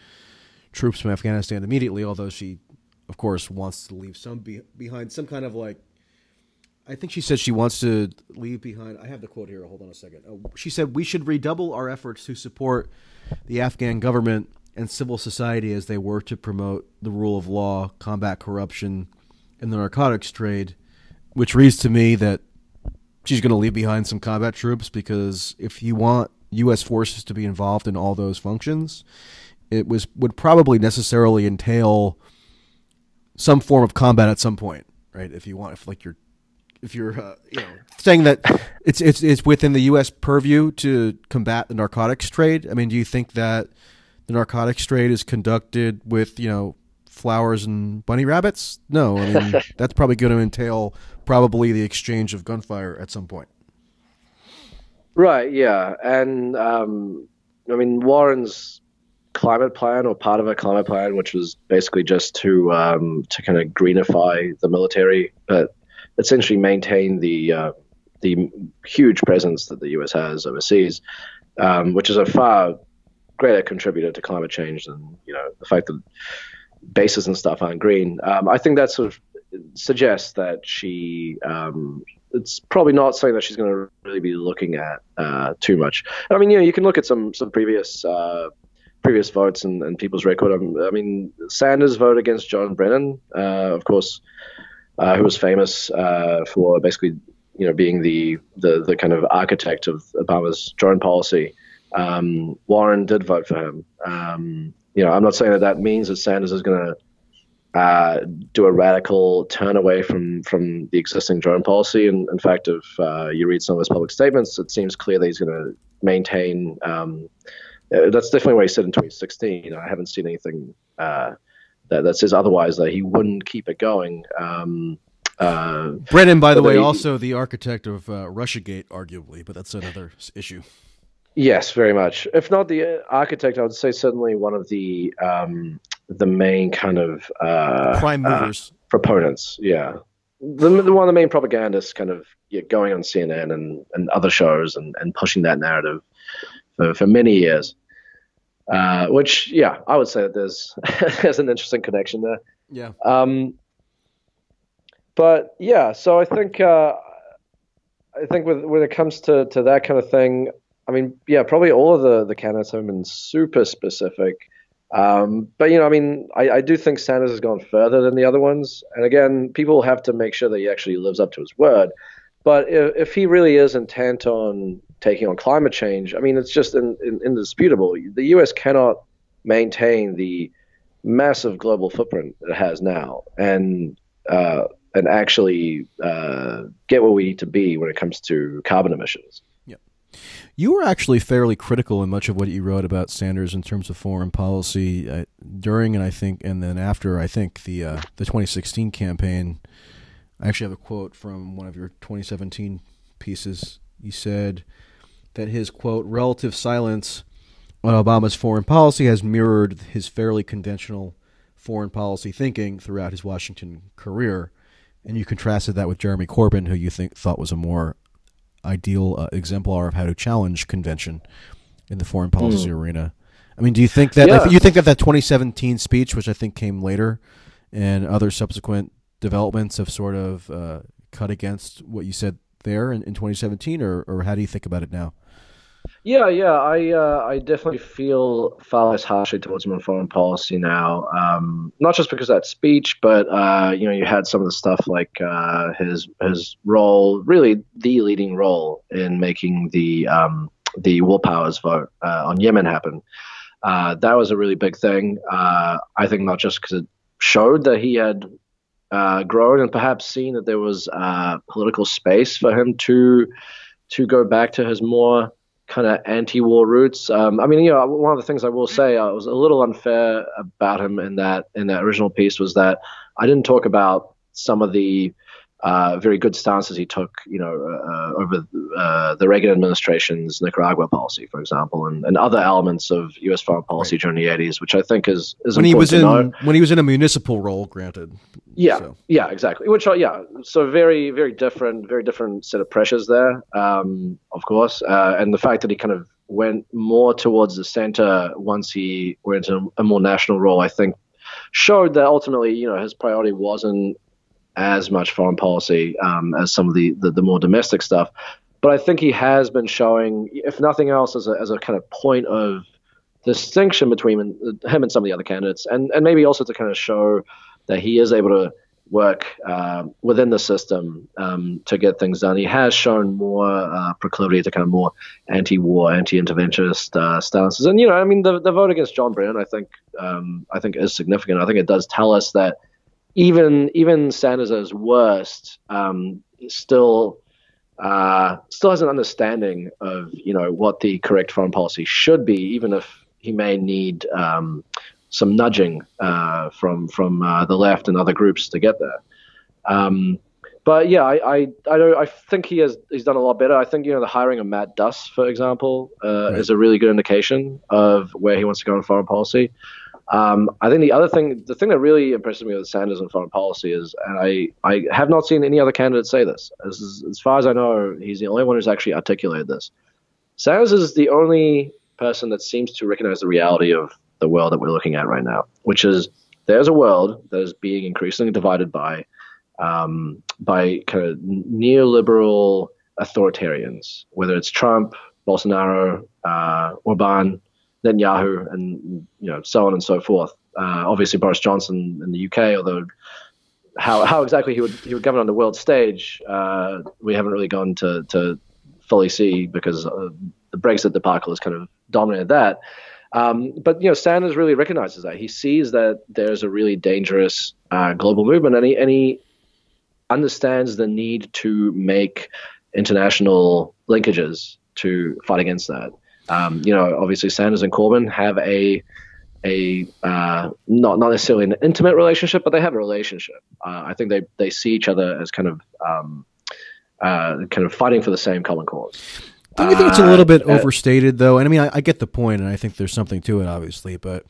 troops from Afghanistan immediately. Although she, of course, wants to leave some be- behind some kind of like. I think she said she wants to leave behind. I have the quote here. Hold on a second. Oh, she said we should redouble our efforts to support the Afghan government and civil society as they work to promote the rule of law, combat corruption, and the narcotics trade, which reads to me that she's going to leave behind some combat troops because if you want U.S. forces to be involved in all those functions, it was would probably necessarily entail some form of combat at some point, right? If you want, if like you're if you're uh, you know saying that it's it's it's within the U.S. purview to combat the narcotics trade. I mean, do you think that the narcotics trade is conducted with you know flowers and bunny rabbits? No, I mean that's probably going to entail probably the exchange of gunfire at some point. Right. Yeah, and um, I mean Warren's climate plan or part of a climate plan, which was basically just to um, to kind of greenify the military, but essentially maintain the uh, the huge presence that the U.S. has overseas, um, which is a far greater contributor to climate change than you know the fact that bases and stuff aren't green. Um, I think that sort of suggests that she. Um, it's probably not something that she's going to really be looking at uh, too much. I mean, you know, you can look at some some previous uh, previous votes and, and people's record. Um, I mean, Sanders vote against John Brennan, uh, of course, uh, who was famous uh, for basically, you know, being the, the the kind of architect of Obama's drone policy. Um, Warren did vote for him. Um, you know, I'm not saying that that means that Sanders is going to uh, do a radical turn away from from the existing drone policy. And in fact, if uh, you read some of his public statements, it seems clear that he's going to maintain. Um, uh, that's definitely what he said in 2016. I haven't seen anything uh, that, that says otherwise. That he wouldn't keep it going. Um, uh, Brennan, by the way, he, also the architect of uh, RussiaGate, arguably, but that's another issue. Yes, very much. If not the architect, I would say certainly one of the um, the main kind of uh, prime uh, movers uh, proponents. Yeah, the, the, one of the main propagandists, kind of yeah, going on CNN and, and other shows and, and pushing that narrative for, for many years. Uh, which, yeah, I would say that there's there's an interesting connection there. Yeah. Um, but yeah, so I think uh, I think with, when it comes to, to that kind of thing, I mean, yeah, probably all of the, the candidates have been super specific. Um, but, you know, I mean, I, I do think Sanders has gone further than the other ones. And again, people have to make sure that he actually lives up to his word. But if, if he really is intent on taking on climate change, I mean, it's just in, in, indisputable. The U.S. cannot maintain the massive global footprint it has now and uh, and actually uh, get where we need to be when it comes to carbon emissions. You were actually fairly critical in much of what you wrote about Sanders in terms of foreign policy uh, during and I think and then after I think the uh, the 2016 campaign. I actually have a quote from one of your 2017 pieces. You said that his quote relative silence on Obama's foreign policy has mirrored his fairly conventional foreign policy thinking throughout his Washington career, and you contrasted that with Jeremy Corbyn, who you think thought was a more ideal uh, exemplar of how to challenge convention in the foreign policy mm. arena. I mean, do you think that yeah. you think that that 2017 speech, which I think came later, and other subsequent developments have sort of uh, cut against what you said there in, in 2017, or, or how do you think about it now? Yeah, yeah, I uh, I definitely feel far less harshly towards him on foreign policy now. Um, not just because of that speech, but uh, you know, you had some of the stuff like uh, his his role, really the leading role in making the um, the War Powers vote uh, on Yemen happen. Uh, that was a really big thing. Uh, I think not just because it showed that he had grown and perhaps seen that there was political space for him to to go back to his more kind of anti-war roots. Um, I mean, you know, one of the things I will say I was a little unfair about him in that in that original piece was that I didn't talk about some of the uh, very good stances he took, you know, uh, over uh, the Reagan administration's Nicaragua policy, for example, and, and other elements of U.S. foreign policy right. during the '80s, which I think is is when he was in know. when he was in a municipal role. Granted, yeah, so. yeah, exactly. Which, are, yeah, so very, very different, very different set of pressures there, um, of course, uh, and the fact that he kind of went more towards the center once he went into a more national role, I think, showed that ultimately, you know, his priority wasn't as much foreign policy um, as some of the, the, the more domestic stuff. But I think he has been showing, if nothing else, as a as a kind of point of distinction between him and some of the other candidates, and and maybe also to kind of show that he is able to work uh, within the system um, to get things done. He has shown more uh, proclivity to kind of more anti-war, anti-interventionist uh, stances. And you know, I mean, the, the vote against John Brennan, I think, um, I think is significant. I think it does tell us that even even Sanders' worst um, still uh, still has an understanding of you know what the correct foreign policy should be, even if he may need um, some nudging uh, from from uh, the left and other groups to get there. Um, but yeah, I I I, I, think he has he's done a lot better. I think you know the hiring of Matt Duss, for example, uh, right. is a really good indication of where he wants to go in foreign policy. Um, I think the other thing, the thing that really impresses me with Sanders and foreign policy is, and I, I have not seen any other candidate say this. As, as far as I know, he's the only one who's actually articulated this. Sanders is the only person that seems to recognize the reality of the world that we're looking at right now, which is there's a world that is being increasingly divided by um, by kind of neoliberal authoritarians, whether it's Trump, Bolsonaro, uh, Orban, Netanyahu, and you know so on and so forth. Uh, obviously, Boris Johnson in the UK, although how how exactly he would he would govern on the world stage, uh, we haven't really gone to to fully see because uh, the Brexit debacle has kind of dominated that. Um, but you know, Sanders really recognizes that. He sees that there's a really dangerous uh, global movement, and he and he understands the need to make international linkages to fight against that. Um, you know, obviously Sanders and Corbyn have a a uh, not not necessarily an intimate relationship, but they have a relationship. Uh, I think they they see each other as kind of um, uh, kind of fighting for the same common cause. Don't you think it's a little bit uh, overstated, though? And I mean, I, I, get the point, and I think there's something to it, obviously. But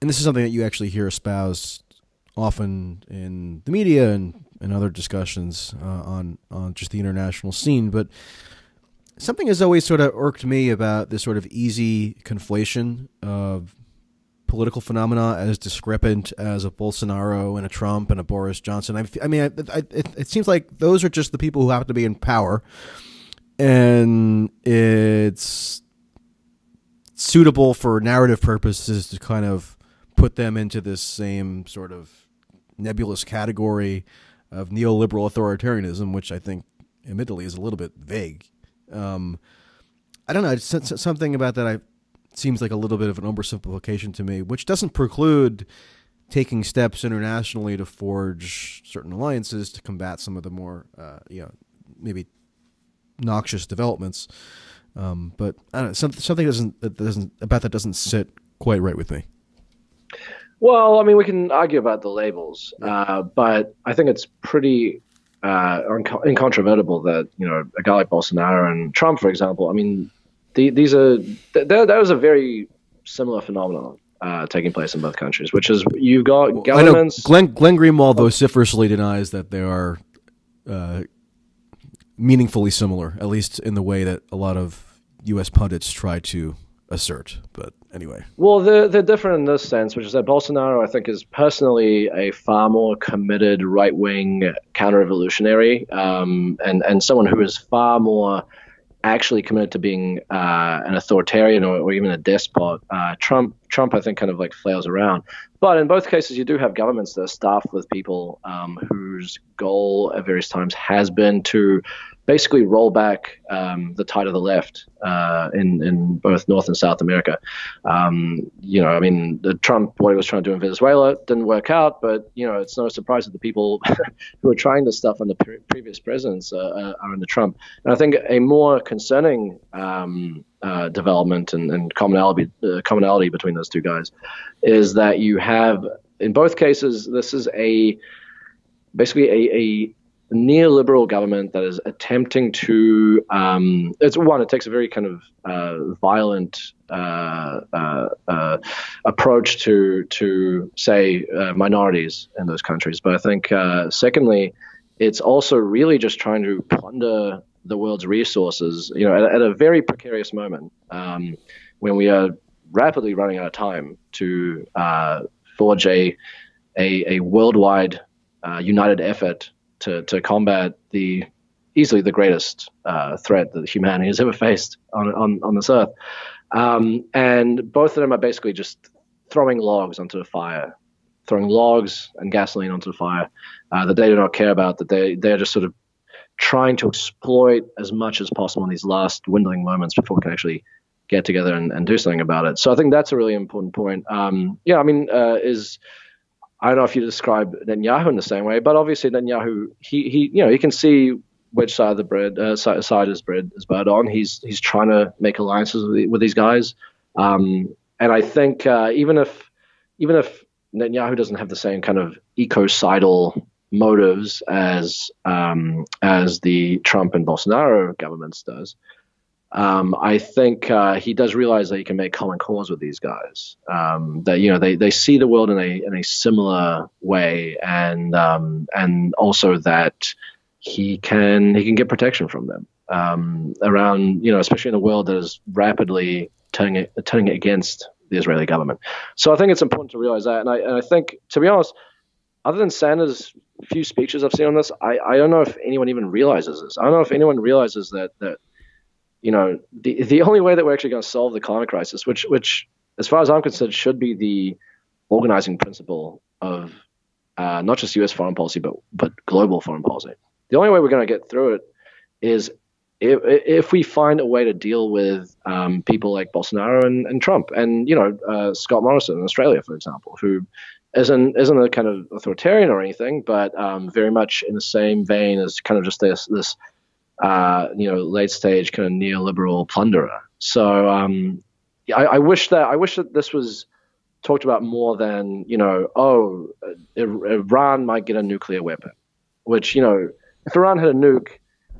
and this is something that you actually hear espoused often in the media and, and other discussions uh, on on just the international scene. But something has always sort of irked me about this sort of easy conflation of political phenomena as discrepant as a Bolsonaro and a Trump and a Boris Johnson. I, I mean, I, I, it, it seems like those are just the people who happen to be in power, and it's suitable for narrative purposes to kind of put them into this same sort of nebulous category of neoliberal authoritarianism, which I think, admittedly, is a little bit vague. Um, I don't know. It's something about that I seems like a little bit of an oversimplification to me, which doesn't preclude taking steps internationally to forge certain alliances to combat some of the more, uh, you know, maybe noxious developments. Um, but I don't know, something, something doesn't that doesn't about that doesn't sit quite right with me. Well, I mean, we can argue about the labels, uh, but I think it's pretty uh, incontrovertible that you know a guy like Bolsonaro and Trump, for example. I mean, the, these are that was a very similar phenomenon uh, taking place in both countries, which is you've got well, governments. Glenn, Glenn Greenwald vociferously denies that they are uh, meaningfully similar, at least in the way that a lot of U.S. pundits try to assert. But anyway. Well, they're, they're different in this sense, which is that Bolsonaro, I think, is personally a far more committed right wing counter revolutionary um, and, and someone who is far more actually committed to being uh, an authoritarian or, or, even a despot. Uh, Trump, Trump, I think, kind of like flails around. But in both cases, you do have governments that are staffed with people um, whose goal at various times has been to basically roll back um, the tide of the left uh, in in both North and South America. Um, you know, I mean, the Trump what he was trying to do in Venezuela didn't work out, but you know, it's no surprise that the people who are trying this stuff under pre- previous presidents uh, uh, are the Trump. And I think a more concerning um, uh, development and, and commonality uh, commonality between those two guys is that you have in both cases this is a basically a, a neoliberal government that is attempting to um, it's one it takes a very kind of uh, violent uh, uh, uh approach to to say uh, minorities in those countries. But i think uh, secondly it's also really just trying to plunder the world's resources you know at, at a very precarious moment um, when we are rapidly running out of time to forge a a, a worldwide united effort to, to combat the easily the greatest uh, threat that humanity has ever faced on, on, on this earth. Um, and both of them are basically just throwing logs onto the fire, throwing logs and gasoline onto the fire uh, that they do not care about, that they, they're just sort of trying to exploit as much as possible in these last dwindling moments before we can actually get together and, and do something about it. So I think that's a really important point. Um, yeah, I mean, uh, is I don't know if you describe Netanyahu in the same way, but obviously Netanyahu, he he you know he can see which side of the bread uh, side, his bread is bad on. He's he's trying to make alliances with, with these guys, um, and I think uh, even if even if Netanyahu doesn't have the same kind of ecocidal motives as um, as the Trump and Bolsonaro governments does, um, I think uh, he does realize that he can make common cause with these guys. Um, that you know they, they see the world in a in a similar way, and um, and also that he can he can get protection from them um, around you know especially in a world that is rapidly turning it, turning it against the Israeli government. So I think it's important to realize that, and I and I think to be honest, other than Sanders' few speeches I've seen on this, I, I don't know if anyone even realizes this. I don't know if anyone realizes that that you know, the the only way that we're actually going to solve the climate crisis, which which as far as I'm concerned should be the organizing principle of uh, not just U.S. foreign policy, but but global foreign policy. The only way we're going to get through it is if, if we find a way to deal with um, people like Bolsonaro and, and Trump, and you know uh, Scott Morrison in Australia, for example, who isn't isn't a kind of authoritarian or anything, but um, very much in the same vein as kind of just this this uh, you know, late stage kind of neoliberal plunderer. So um, I, I, wish that I wish that this was talked about more than you know, oh, Iran might get a nuclear weapon, which you know, if Iran had a nuke,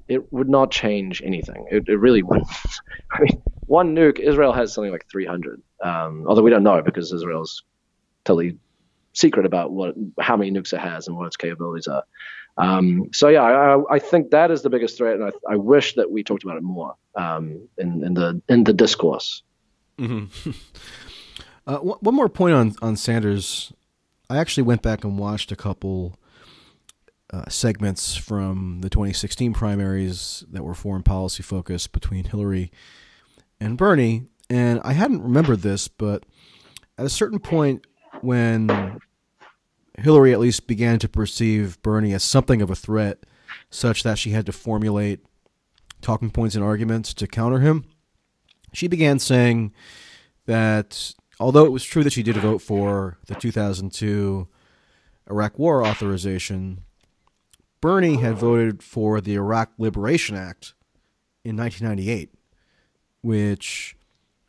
it would not change anything. It, it really wouldn't. I mean, one nuke, Israel has something like 300. Um, although we don't know because Israel's totally secret about what how many nukes it has and what its capabilities are. Um, so yeah, I, I, think that is the biggest threat, and I, I wish that we talked about it more um, in, in, the in the discourse. Mm-hmm. uh, one more point on on Sanders. I actually went back and watched a couple uh, segments from the 2016 primaries that were foreign policy focused between Hillary and Bernie, and I hadn't remembered this, but at a certain point when Hillary at least began to perceive Bernie as something of a threat, such that she had to formulate talking points and arguments to counter him. She began saying that although it was true that she did vote for the 2002 Iraq War authorization, Bernie had voted for the Iraq Liberation Act in 1998, which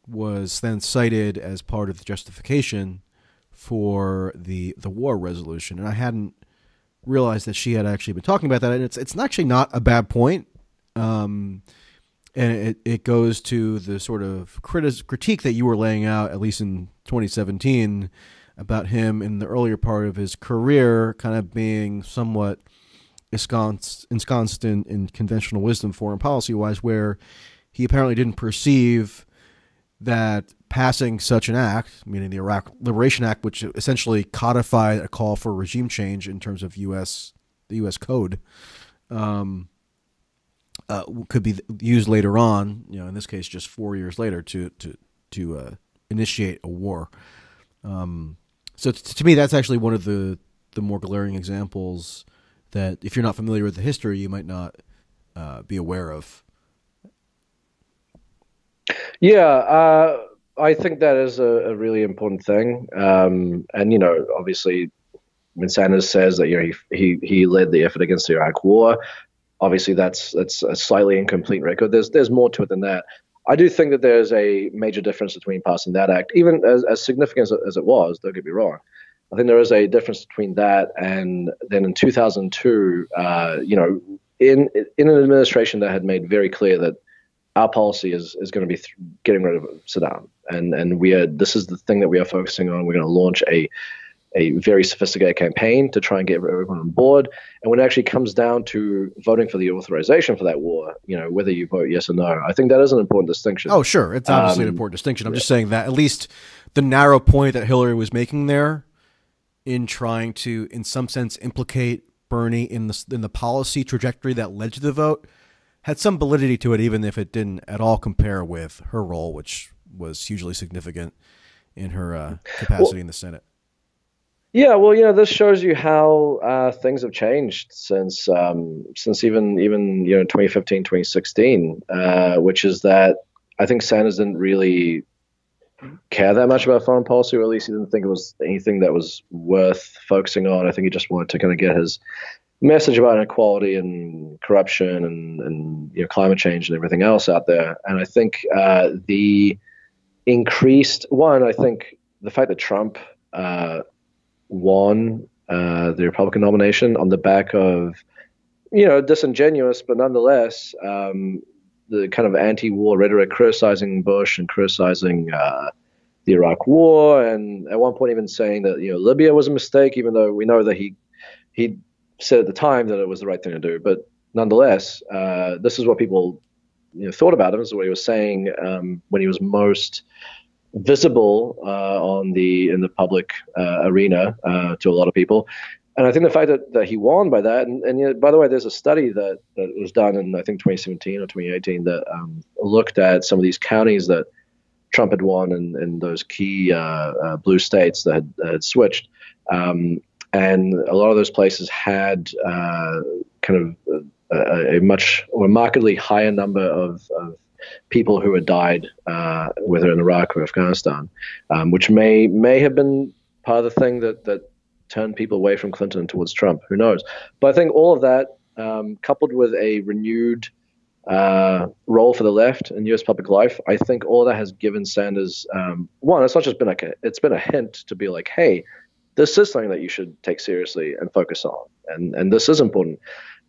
was then cited as part of the justification for the the war resolution, and I hadn't realized that she had actually been talking about that. And it's it's actually not a bad point, um, and it it goes to the sort of critic, critique that you were laying out, at least in 2017, about him in the earlier part of his career, kind of being somewhat ensconced, ensconced in, in conventional wisdom, foreign policy wise, where he apparently didn't perceive that passing such an act, meaning the Iraq Liberation Act, which essentially codified a call for regime change in terms of U.S. the U.S. code, um, uh, could be used later on. You know, in this case, just four years later to to to uh, initiate a war. Um, so to me, that's actually one of the the more glaring examples that, if you're not familiar with the history, you might not uh, be aware of. Yeah, uh, I think that is a, a really important thing. Um, and you know, obviously, when Sanders says that you know he he, he led the effort against the Iraq War, obviously that's that's a slightly incomplete record. There's there's more to it than that. I do think that there's a major difference between passing that act, even as, as significant as, it was. Don't get me wrong. I think there is a difference between that and then in 2002, uh, you know, in in an administration that had made very clear that our policy is is going to be th- getting rid of Saddam, and and we are this is the thing that we are focusing on. We're going to launch a a very sophisticated campaign to try and get everyone on board. And when it actually comes down to voting for the authorization for that war, you know, whether you vote yes or no, I think that is an important distinction. Oh, sure. It's obviously um, an important distinction. I'm yeah. just saying that at least the narrow point that Hillary was making there in trying to, in some sense, implicate Bernie in the, in the policy trajectory that led to the vote had some validity to it, even if it didn't at all compare with her role, which was hugely significant in her uh, capacity well, in the Senate. Yeah, well, you know, this shows you how uh, things have changed since um, since even even you know 2015, 2016, uh, which is that I think Sanders didn't really care that much about foreign policy, or at least he didn't think it was anything that was worth focusing on. I think he just wanted to kind of get his message about inequality and corruption and, and you know, climate change and everything else out there. And I think uh, the increased one, I think the fact that Trump uh, won uh, the Republican nomination on the back of, you know, disingenuous, but nonetheless, um, the kind of anti-war rhetoric criticizing Bush and criticizing uh, the Iraq War, and at one point even saying that you know Libya was a mistake, even though we know that he he said at the time that it was the right thing to do. But nonetheless, uh, this is what people you know, thought about him. This is what he was saying um, when he was most visible uh, on the in the public uh, arena uh, to a lot of people. And I think the fact that, that he won by that, and, and you know, by the way, there's a study that, that was done in I think 2017 or 2018 that um, looked at some of these counties that Trump had won in, in those key uh, blue states that had, that had switched. Um, and a lot of those places had uh, kind of a, a, much or markedly higher number of, of people who had died, uh, whether in Iraq or Afghanistan, um, which may may have been part of the thing that that turned people away from Clinton towards Trump. Who knows? But I think all of that, um, coupled with a renewed uh, role for the left in U.S. public life, I think all that has given Sanders um, one. It's not just been like a, it's been a hint to be like, hey, this is something that you should take seriously and focus on, and and this is important.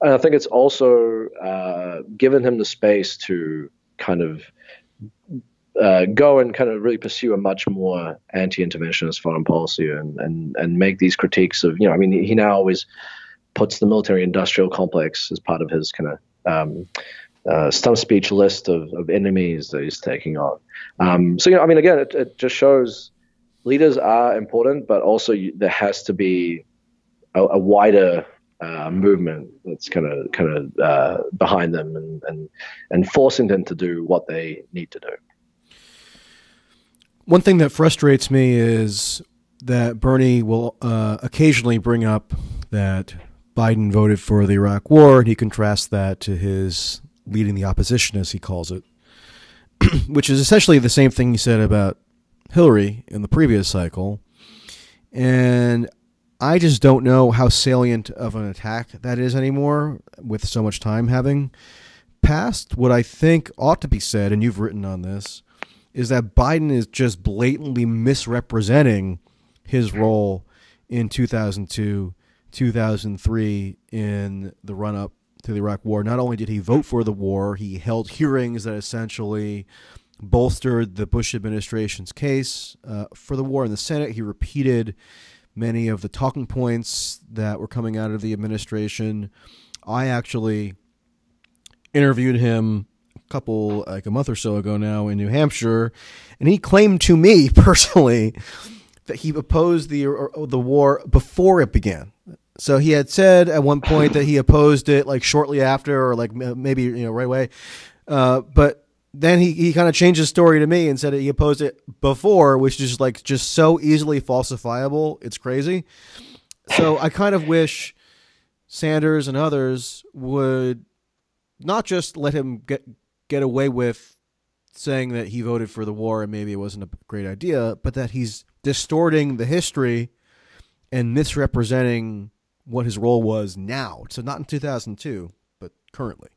And I think it's also uh, given him the space to kind of uh, go and kind of really pursue a much more anti-interventionist foreign policy and, and, and make these critiques of, you know, I mean, he now always puts the military-industrial complex as part of his kind of um, uh, stump speech list of, of enemies that he's taking on. Um, so, you know, I mean, again, it, it just shows leaders are important, but also you, there has to be a, a wider uh, movement that's kind of kind of uh, behind them and, and and forcing them to do what they need to do. One thing that frustrates me is that Bernie will uh, occasionally bring up that Biden voted for the Iraq War, and he contrasts that to his leading the opposition, as he calls it, which is essentially the same thing he said about Hillary in the previous cycle. And I just don't know how salient of an attack that is anymore with so much time having passed. What I think ought to be said, and you've written on this, is that Biden is just blatantly misrepresenting his role in 2002, 2003 in the run up to the Iraq War. Not only did he vote for the war, he held hearings that essentially bolstered the Bush administration's case uh, for the war in the Senate. He repeated many of the talking points that were coming out of the administration. I actually interviewed him a couple, like a month or so ago now in New Hampshire, and he claimed to me personally that he opposed the the war before it began. So he had said at one point that he opposed it like shortly after, or like maybe you know right away. Uh, but then he, he kind of changed his story to me and said he opposed it before, which is like just so easily falsifiable. It's crazy. So I kind of wish Sanders and others would not just let him get get away with saying that he voted for the war and maybe it wasn't a great idea, but that he's distorting the history and misrepresenting what his role was now. So not in 2002, but currently.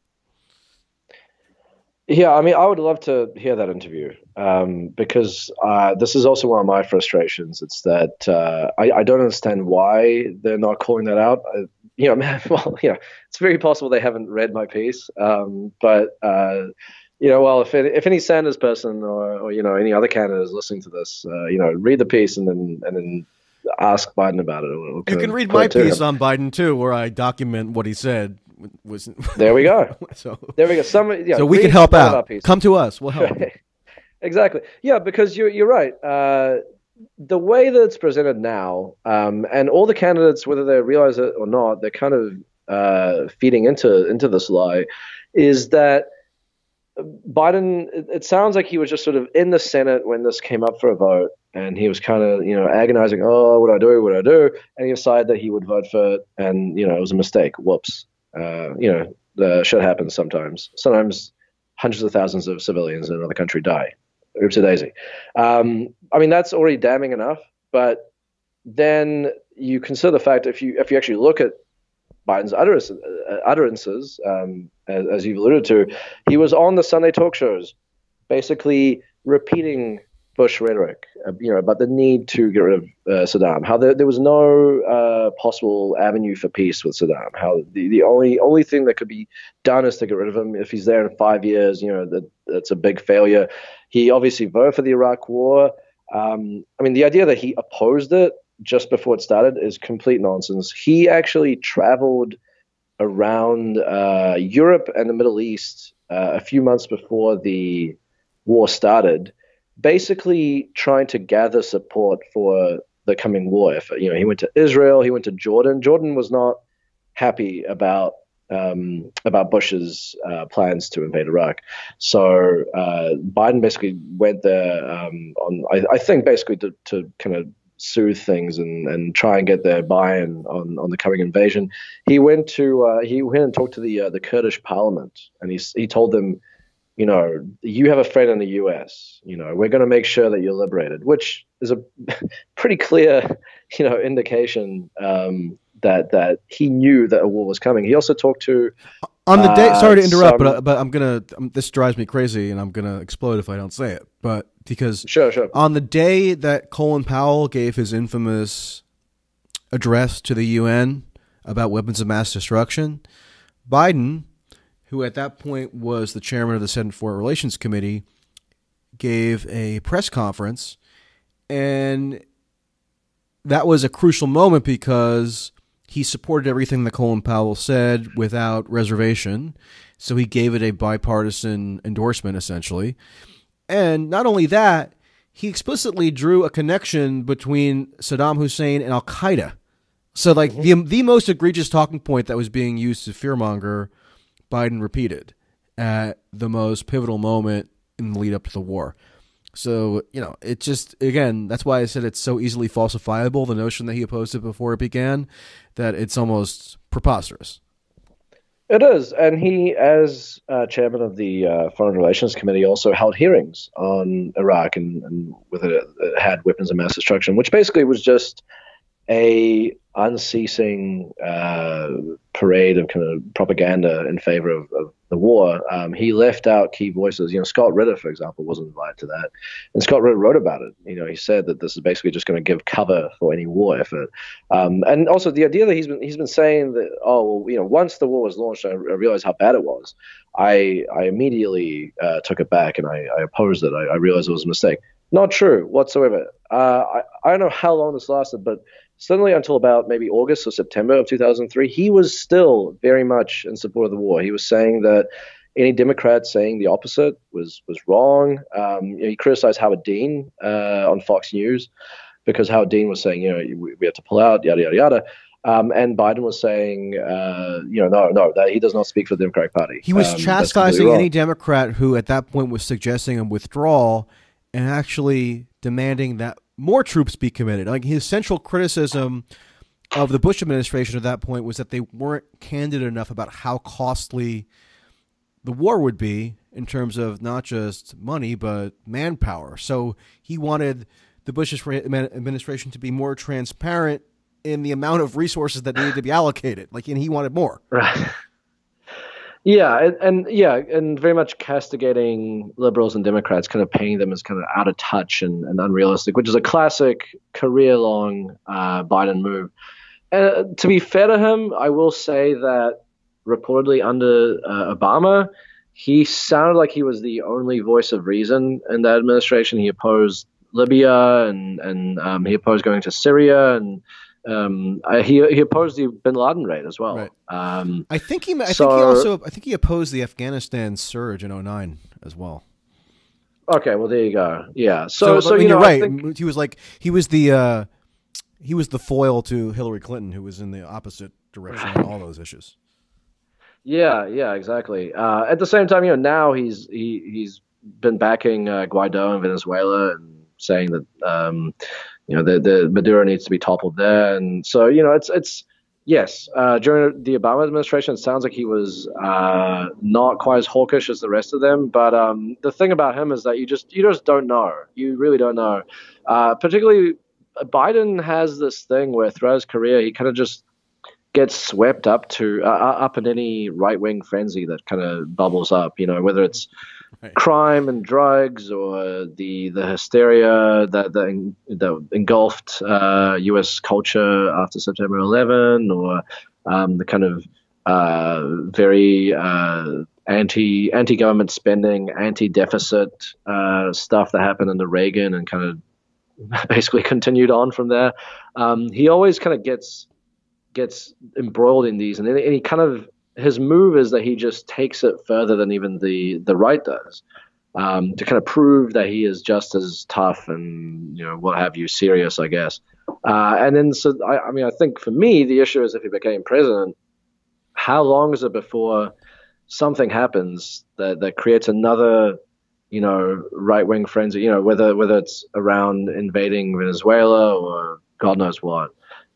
Yeah, I mean, I would love to hear that interview um, because uh, this is also one of my frustrations. It's that uh, I, I, don't understand why they're not calling that out. Uh, you know, well, yeah, it's very possible they haven't read my piece, um, but uh, you know, well, if any, if any Sanders person or, or you know any other candidate is listening to this, uh, you know, read the piece and then and then ask Biden about it. you can read my piece on Biden too, where I document what he said was there we go. so there we go. Some yeah, so we can help out. Come to us. We'll help. exactly. Yeah, because you're you're right. Uh, the way that it's presented now, um, and all the candidates, whether they realize it or not, they're kind of uh, feeding into into this lie, is that Biden. It, sounds like he was just sort of in the Senate when this came up for a vote, and he was kind of you know agonizing. Oh, what do I do? What do I do? And he decided that he would vote for it, and you know it was a mistake. Whoops. Uh, you know, the shit happens sometimes. Sometimes hundreds of thousands of civilians in another country die. Oops a daisy. Um, I mean, that's already damning enough. But then you consider the fact if you if you actually look at Biden's utterances, uh, utterances um, as, as you've alluded to, he was on the Sunday talk shows, basically repeating Bush rhetoric, uh, you know, about the need to get rid of uh, Saddam. How there, there was no uh, possible avenue for peace with Saddam. How the, the only only thing that could be done is to get rid of him. If he's there in five years, you know, that that's a big failure. He obviously voted for the Iraq War. Um, I mean, the idea that he opposed it just before it started is complete nonsense. He actually traveled around uh, Europe and the Middle East uh, a few months before the war started basically trying to gather support for the coming war effort. You know, he went to Israel, he went to Jordan. Jordan was not happy about um, about Bush's uh, plans to invade Iraq. So uh, Biden basically went there um, on, I, I, think, basically to, to kind of soothe things and, and try and get their buy-in on, on the coming invasion. He went to uh, he went and talked to the uh, the Kurdish parliament, and he he told them you know, you have a friend in the U.S. You know, we're going to make sure that you're liberated, which is a pretty clear, you know, indication um, that that he knew that a war was coming. He also talked to on the day. Uh, sorry to interrupt, some, but but I'm gonna. Um, this drives me crazy, and I'm gonna explode if I don't say it. But because sure, sure. On the day that Colin Powell gave his infamous address to the UN about weapons of mass destruction, Biden who at that point was the chairman of the Senate Foreign Relations Committee, gave a press conference. And that was a crucial moment because he supported everything that Colin Powell said without reservation. So he gave it a bipartisan endorsement, essentially. And not only that, he explicitly drew a connection between Saddam Hussein and Al Qaeda. So, like mm-hmm. the the most egregious talking point that was being used to fearmonger Biden repeated at the most pivotal moment in the lead up to the war. So, you know, it just, again, that's why I said it's so easily falsifiable, the notion that he opposed it before it began, that it's almost preposterous. It is. And he, as uh, chairman of the uh, Foreign Relations Committee, also held hearings on Iraq and, and whether it had weapons of mass destruction, which basically was just a unceasing uh, parade of kind of propaganda in favor of, of the war. Um, he left out key voices. You know, Scott Ritter, for example, wasn't invited to that, and Scott Ritter wrote about it. You know, he said that this is basically just going to give cover for any war effort, um, and also the idea that he's been he's been saying that oh well, you know, once the war was launched, I, I realized how bad it was. I I immediately uh, took it back and I, I opposed it. I, I, realized it was a mistake. Not true whatsoever. Uh, I I don't know how long this lasted, but suddenly until about maybe August or September of 2003, he was still very much in support of the war. He was saying that any Democrat saying the opposite was was wrong. Um, you know, he criticized Howard Dean uh, on Fox News because Howard Dean was saying, you know, we, we have to pull out, yada yada yada. Um, and Biden was saying, uh, you know, no, no, that he does not speak for the Democratic Party. He was Um, chastising any. Democrat who, at that point, was suggesting a withdrawal and actually demanding that more troops be committed. Like his central criticism of the Bush administration at that point was that they weren't candid enough about how costly the war would be in terms of not just money but manpower. So he wanted the Bush administration to be more transparent in the amount of resources that needed to be allocated. Like, and he wanted more. Right. Yeah, and, and yeah, and very much castigating liberals and Democrats, kind of painting them as kind of out of touch and, and unrealistic, which is a classic career-long uh, Biden move. Uh, to be fair to him, I will say that reportedly under uh, Obama, he sounded like he was the only voice of reason in that administration. He opposed Libya and and um, he opposed going to Syria and um, I, he he opposed the Bin Laden raid as well. Right. Um, I think he. I think he also. I think he opposed the Afghanistan surge in 09 as well. okay, well there you go. Yeah. So, So so, you know, you're I right. think- He was like he was the uh, he was the foil to Hillary Clinton, who was in the opposite direction on all those issues. Yeah, yeah, exactly. Uh, at the same time, you know, now he's he he's been backing uh, Guaido in Venezuela and saying that um, you know the the Maduro needs to be toppled there, and so you know it's it's yes. Uh, during the Obama administration, it sounds like he was uh, not quite as hawkish as the rest of them. But um, the thing about him is that you just you just don't know. You really don't know. Uh, particularly, Biden has this thing where throughout his career, he kind of just gets swept up to uh, up in any right wing frenzy that kind of bubbles up. You know, whether it's Crime and drugs or the the hysteria that that, that engulfed uh, U.S. culture after September 11, or um, the kind of uh, very uh, anti anti government spending, anti deficit uh, stuff that happened under Reagan and kind of basically continued on from there. Um, he always kind of gets gets embroiled in these, and, and he kind of his move is that he just takes it further than even the the right does, um, to kind of prove that he is just as tough and you know what have you, serious, I guess. Uh, and then so I, I mean, I think for me the issue is if he became president, how long is it before something happens that that creates another you know right wing frenzy you know whether whether it's around invading Venezuela or God knows what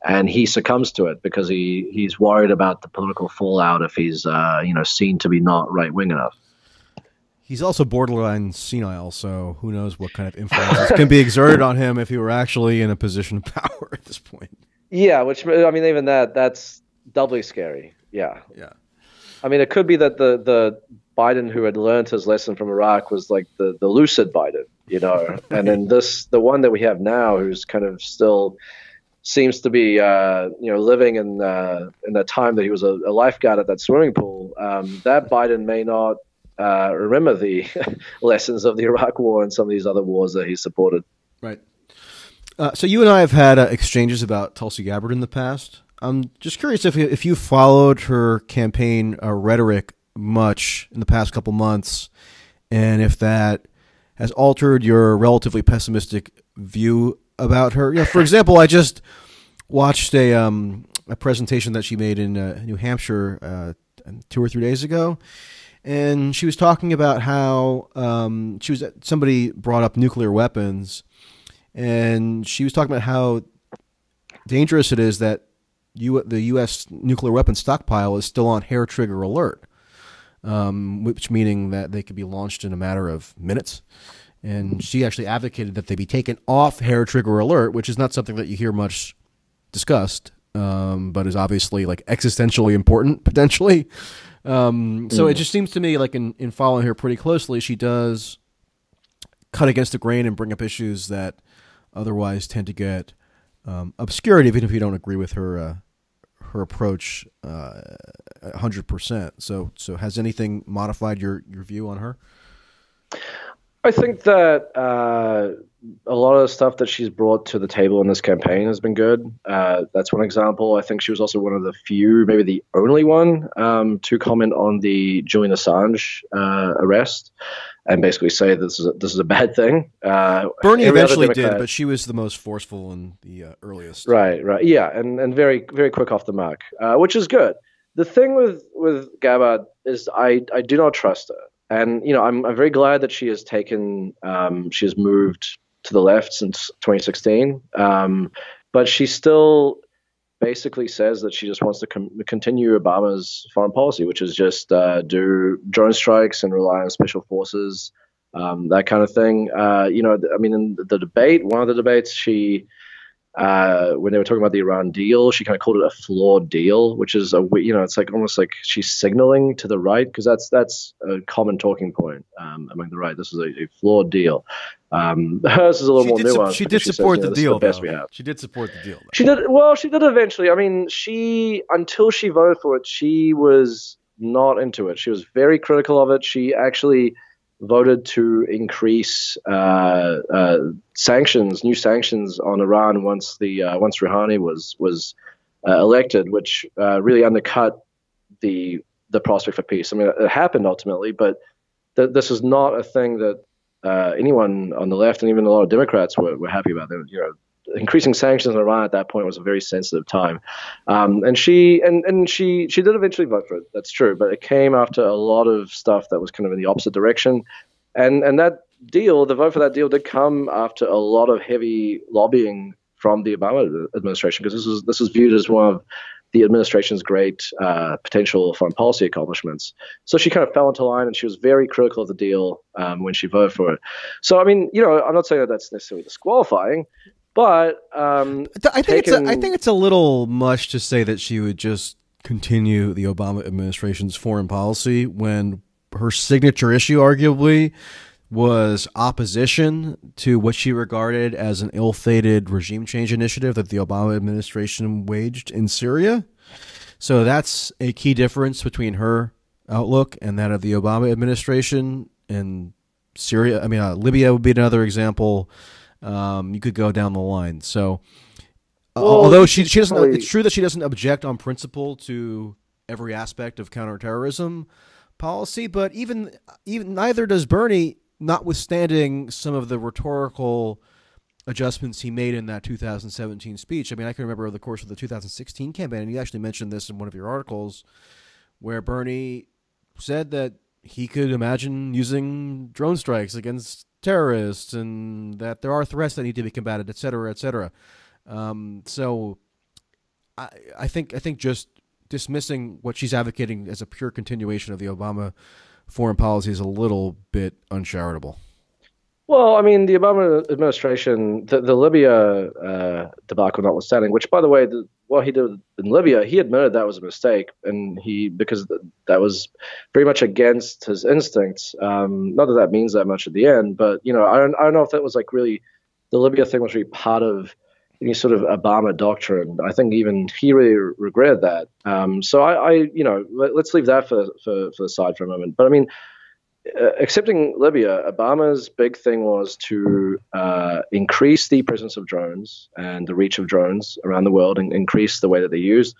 and he succumbs to it because he he's worried about the political fallout if he's uh, you know seen to be not right wing enough. He's also borderline senile, so who knows what kind of influence can be exerted on him if he were actually in a position of power at this point. Yeah, which I mean even that that's doubly scary. Yeah, Yeah. I mean it could be that the the Biden who had learned his lesson from Iraq was like the the lucid Biden, you know, and then this the one that we have now who's kind of still seems to be uh, you know living in uh, in the time that he was a, a lifeguard at that swimming pool. Um, that Biden may not uh, remember the lessons of the Iraq War and some of these other wars that he supported. Right. Uh, so you and I have had uh, exchanges about Tulsi Gabbard in the past. I'm just curious if you, if you followed her campaign uh, rhetoric much in the past couple months, and if that has altered your relatively pessimistic view about her. You know, for example, I just watched a um, a presentation that she made in uh, New Hampshire uh, two or three days ago, and she was talking about how um, she was somebody brought up nuclear weapons, and she was talking about how dangerous it is that you, the U.S. nuclear weapon stockpile is still on hair trigger alert, um, which meaning that they could be launched in a matter of minutes. And she actually advocated that they be taken off hair trigger alert, which is not something that you hear much discussed, um, but is obviously like existentially important potentially. Um, so it just seems to me like in, in following her pretty closely, she does cut against the grain and bring up issues that otherwise tend to get um, obscured, even if you don't agree with her uh, her approach uh, hundred percent. So so has anything modified your your view on her? I think that uh, a lot of the stuff that she's brought to the table in this campaign has been good. Uh, that's one example. I think she was also one of the few, maybe the only one, um, to comment on the Julian Assange uh, arrest and basically say this is a, this is a bad thing. Uh, Bernie eventually did, but she was the most forceful and the uh, earliest. Right, right, yeah, and and very very quick off the mark, uh, which is good. The thing with with Gabbard is I I do not trust her and you know I'm, I'm very glad that she has taken um, she has moved to the left since 2016 um, but she still basically says that she just wants to com- continue Obama's foreign policy which is just uh, do drone strikes and rely on special forces um, that kind of thing. Uh, you know I mean in the debate one of the debates she uh, when they were talking about the Iran deal, she kind of called it a flawed deal, which is a you know it's like almost like she's signaling to the right because that's that's a common talking point um, among the right. This is a, a flawed deal. Um, hers is a little she more nuanced. Su- she did she support says, the deal. The best we have. She did support the deal. Though. She did well. She did eventually. I mean, she until she voted for it, she was not into it. She was very critical of it. She actually voted to increase uh, uh, sanctions, new sanctions on Iran once the uh, once Rouhani was was uh, elected, which uh, really undercut the the prospect for peace. I mean, it happened ultimately, but th- this is not a thing that uh, anyone on the left and even a lot of Democrats were, were happy about. They, you know, increasing sanctions on Iran at that point was a very sensitive time. Um, and she and, and she she did eventually vote for it. That's true, but it came after a lot of stuff that was kind of in the opposite direction. And and that deal, the vote for that deal, did come after a lot of heavy lobbying from the Obama administration because this was this is viewed as one of the administration's great uh, potential foreign policy accomplishments. So she kind of fell into line, and she was very critical of the deal um, when she voted for it. So I mean, you know, I'm not saying that that's necessarily disqualifying, but um, I think taken... it's a, I think it's a little much to say that she would just continue the Obama administration's foreign policy when her signature issue, arguably, was opposition to what she regarded as an ill-fated regime change initiative that the Obama administration waged in Syria. So that's a key difference between her outlook and that of the Obama administration in Syria. I mean, uh, Libya would be another example. Um, you could go down the line. So, uh, well, although she she doesn't, it's true that she doesn't object on principle to every aspect of counterterrorism policy, but even even neither does Bernie. Notwithstanding some of the rhetorical adjustments he made in that 2017 speech. I mean, I can remember over the course of the 2016 campaign, and you actually mentioned this in one of your articles, where Bernie said that he could imagine using drone strikes against terrorists and that there are threats that need to be combated, et cetera, et cetera. Um, so I, I think I think just dismissing what she's advocating as a pure continuation of the Obama foreign policy is a little bit uncharitable. Well, I mean, the Obama administration, the, the Libya uh, debacle notwithstanding, which, by the way, the, what he did in Libya, he admitted that was a mistake, and he because that was very much against his instincts. Um, not that that means that much at the end, but you know, I don't, I don't know if that was like really the Libya thing was really part of any sort of Obama doctrine. I think even he really regretted that. Um, so I, I, you know, let, us leave that for, for for the side for a moment. But I mean uh, accepting Libya, Obama's big thing was to uh, increase the presence of drones and the reach of drones around the world and increase the way that they're used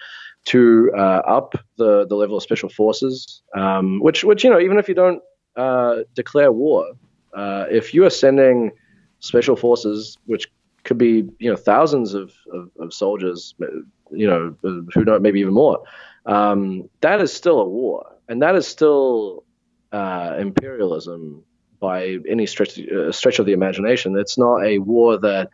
to uh, up the, the level of special forces, um, which, which, you know, even if you don't uh, declare war, uh, if you are sending special forces, which could be, you know, thousands of, of, of soldiers, you know, who know, maybe even more, um, that is still a war. And that is still uh, imperialism by any stretch, uh, stretch of the imagination. It's not a war that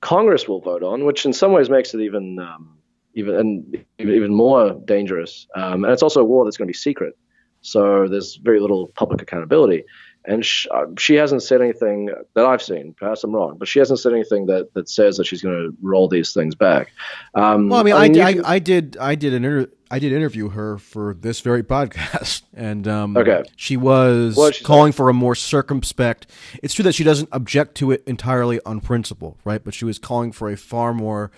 Congress will vote on, which in some ways makes it even um, even and even more dangerous. Um, and it's also a war that's going to be secret, so there's very little public accountability. And sh- uh, she hasn't said anything that I've seen. Perhaps I'm wrong, but she hasn't said anything that, that says that she's going to roll these things back. Um, well, I mean, I, mean, I, I, I, did I did an inter- I did interview her for this very podcast, and um, okay. she was calling for a more circumspect. It's true that she doesn't object to it entirely on principle, right? But she was calling for a far more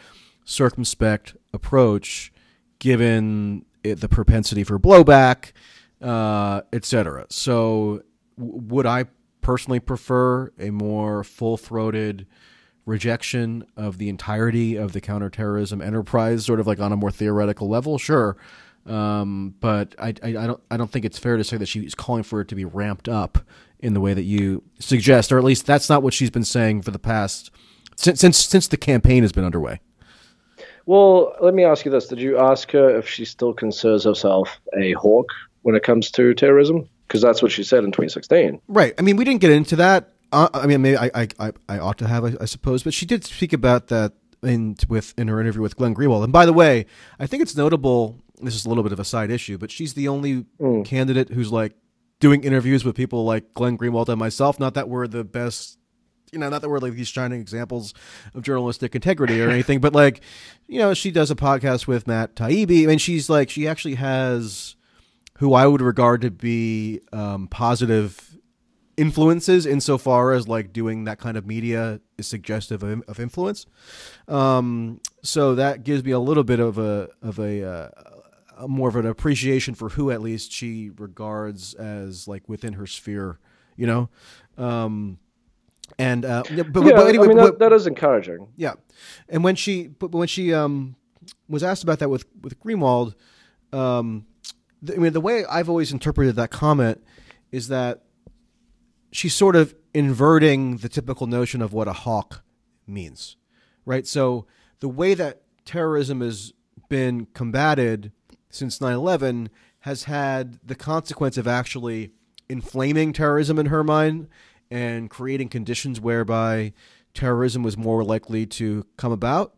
circumspect approach, given it, the propensity for blowback, uh, etc. So would I personally prefer a more full throated rejection of the entirety of the counterterrorism enterprise, sort of like on a more theoretical level. Sure. Um, but I, I, I, don't I don't think it's fair to say that she's calling for it to be ramped up in the way that you suggest, or at least that's not what she's been saying for the past since since since the campaign has been underway. Well, let me ask you this: Did you ask her if she still considers herself a hawk when it comes to terrorism? Because that's what she said in 2016. Right. I mean, we didn't get into that. Uh, I mean, maybe I, I, I ought to have, I, I suppose, but she did speak about that in with in her interview with Glenn Greenwald. And by the way, I think it's notable. This is a little bit of a side issue, but she's the only mm. candidate who's like doing interviews with people like Glenn Greenwald and myself. Not that we're the best you know, not that we're like these shining examples of journalistic integrity or anything, but like, you know, she does a podcast with Matt Taibbi. I mean, she's like, she actually has who I would regard to be um, positive influences insofar as like doing that kind of media is suggestive of, of influence. Um, so that gives me a little bit of a of a, uh, a more of an appreciation for who at least she regards as like within her sphere, you know. Um, and uh, but, yeah, but anyway, I mean, that, but, that is encouraging. Yeah, and when she but when she um, was asked about that with with Greenwald, um, I mean, the way I've always interpreted that comment is that she's sort of inverting the typical notion of what a hawk means, right? So the way that terrorism has been combated since 9/11 has had the consequence of actually inflaming terrorism in her mind and creating conditions whereby terrorism was more likely to come about,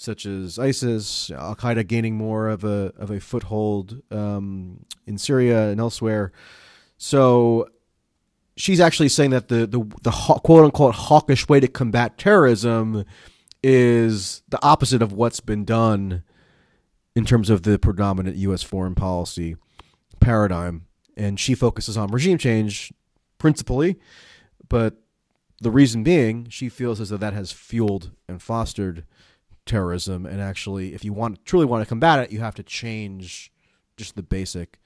such as ISIS, Al Qaeda gaining more of a of a foothold um, in Syria and elsewhere. So she's actually saying that the the, the quote unquote hawkish way to combat terrorism is the opposite of what's been done in terms of the predominant U.S. foreign policy paradigm. And she focuses on regime change principally, but the reason being, she feels as though that has fueled and fostered terrorism. And actually, if you want truly want to combat it, you have to change just the basic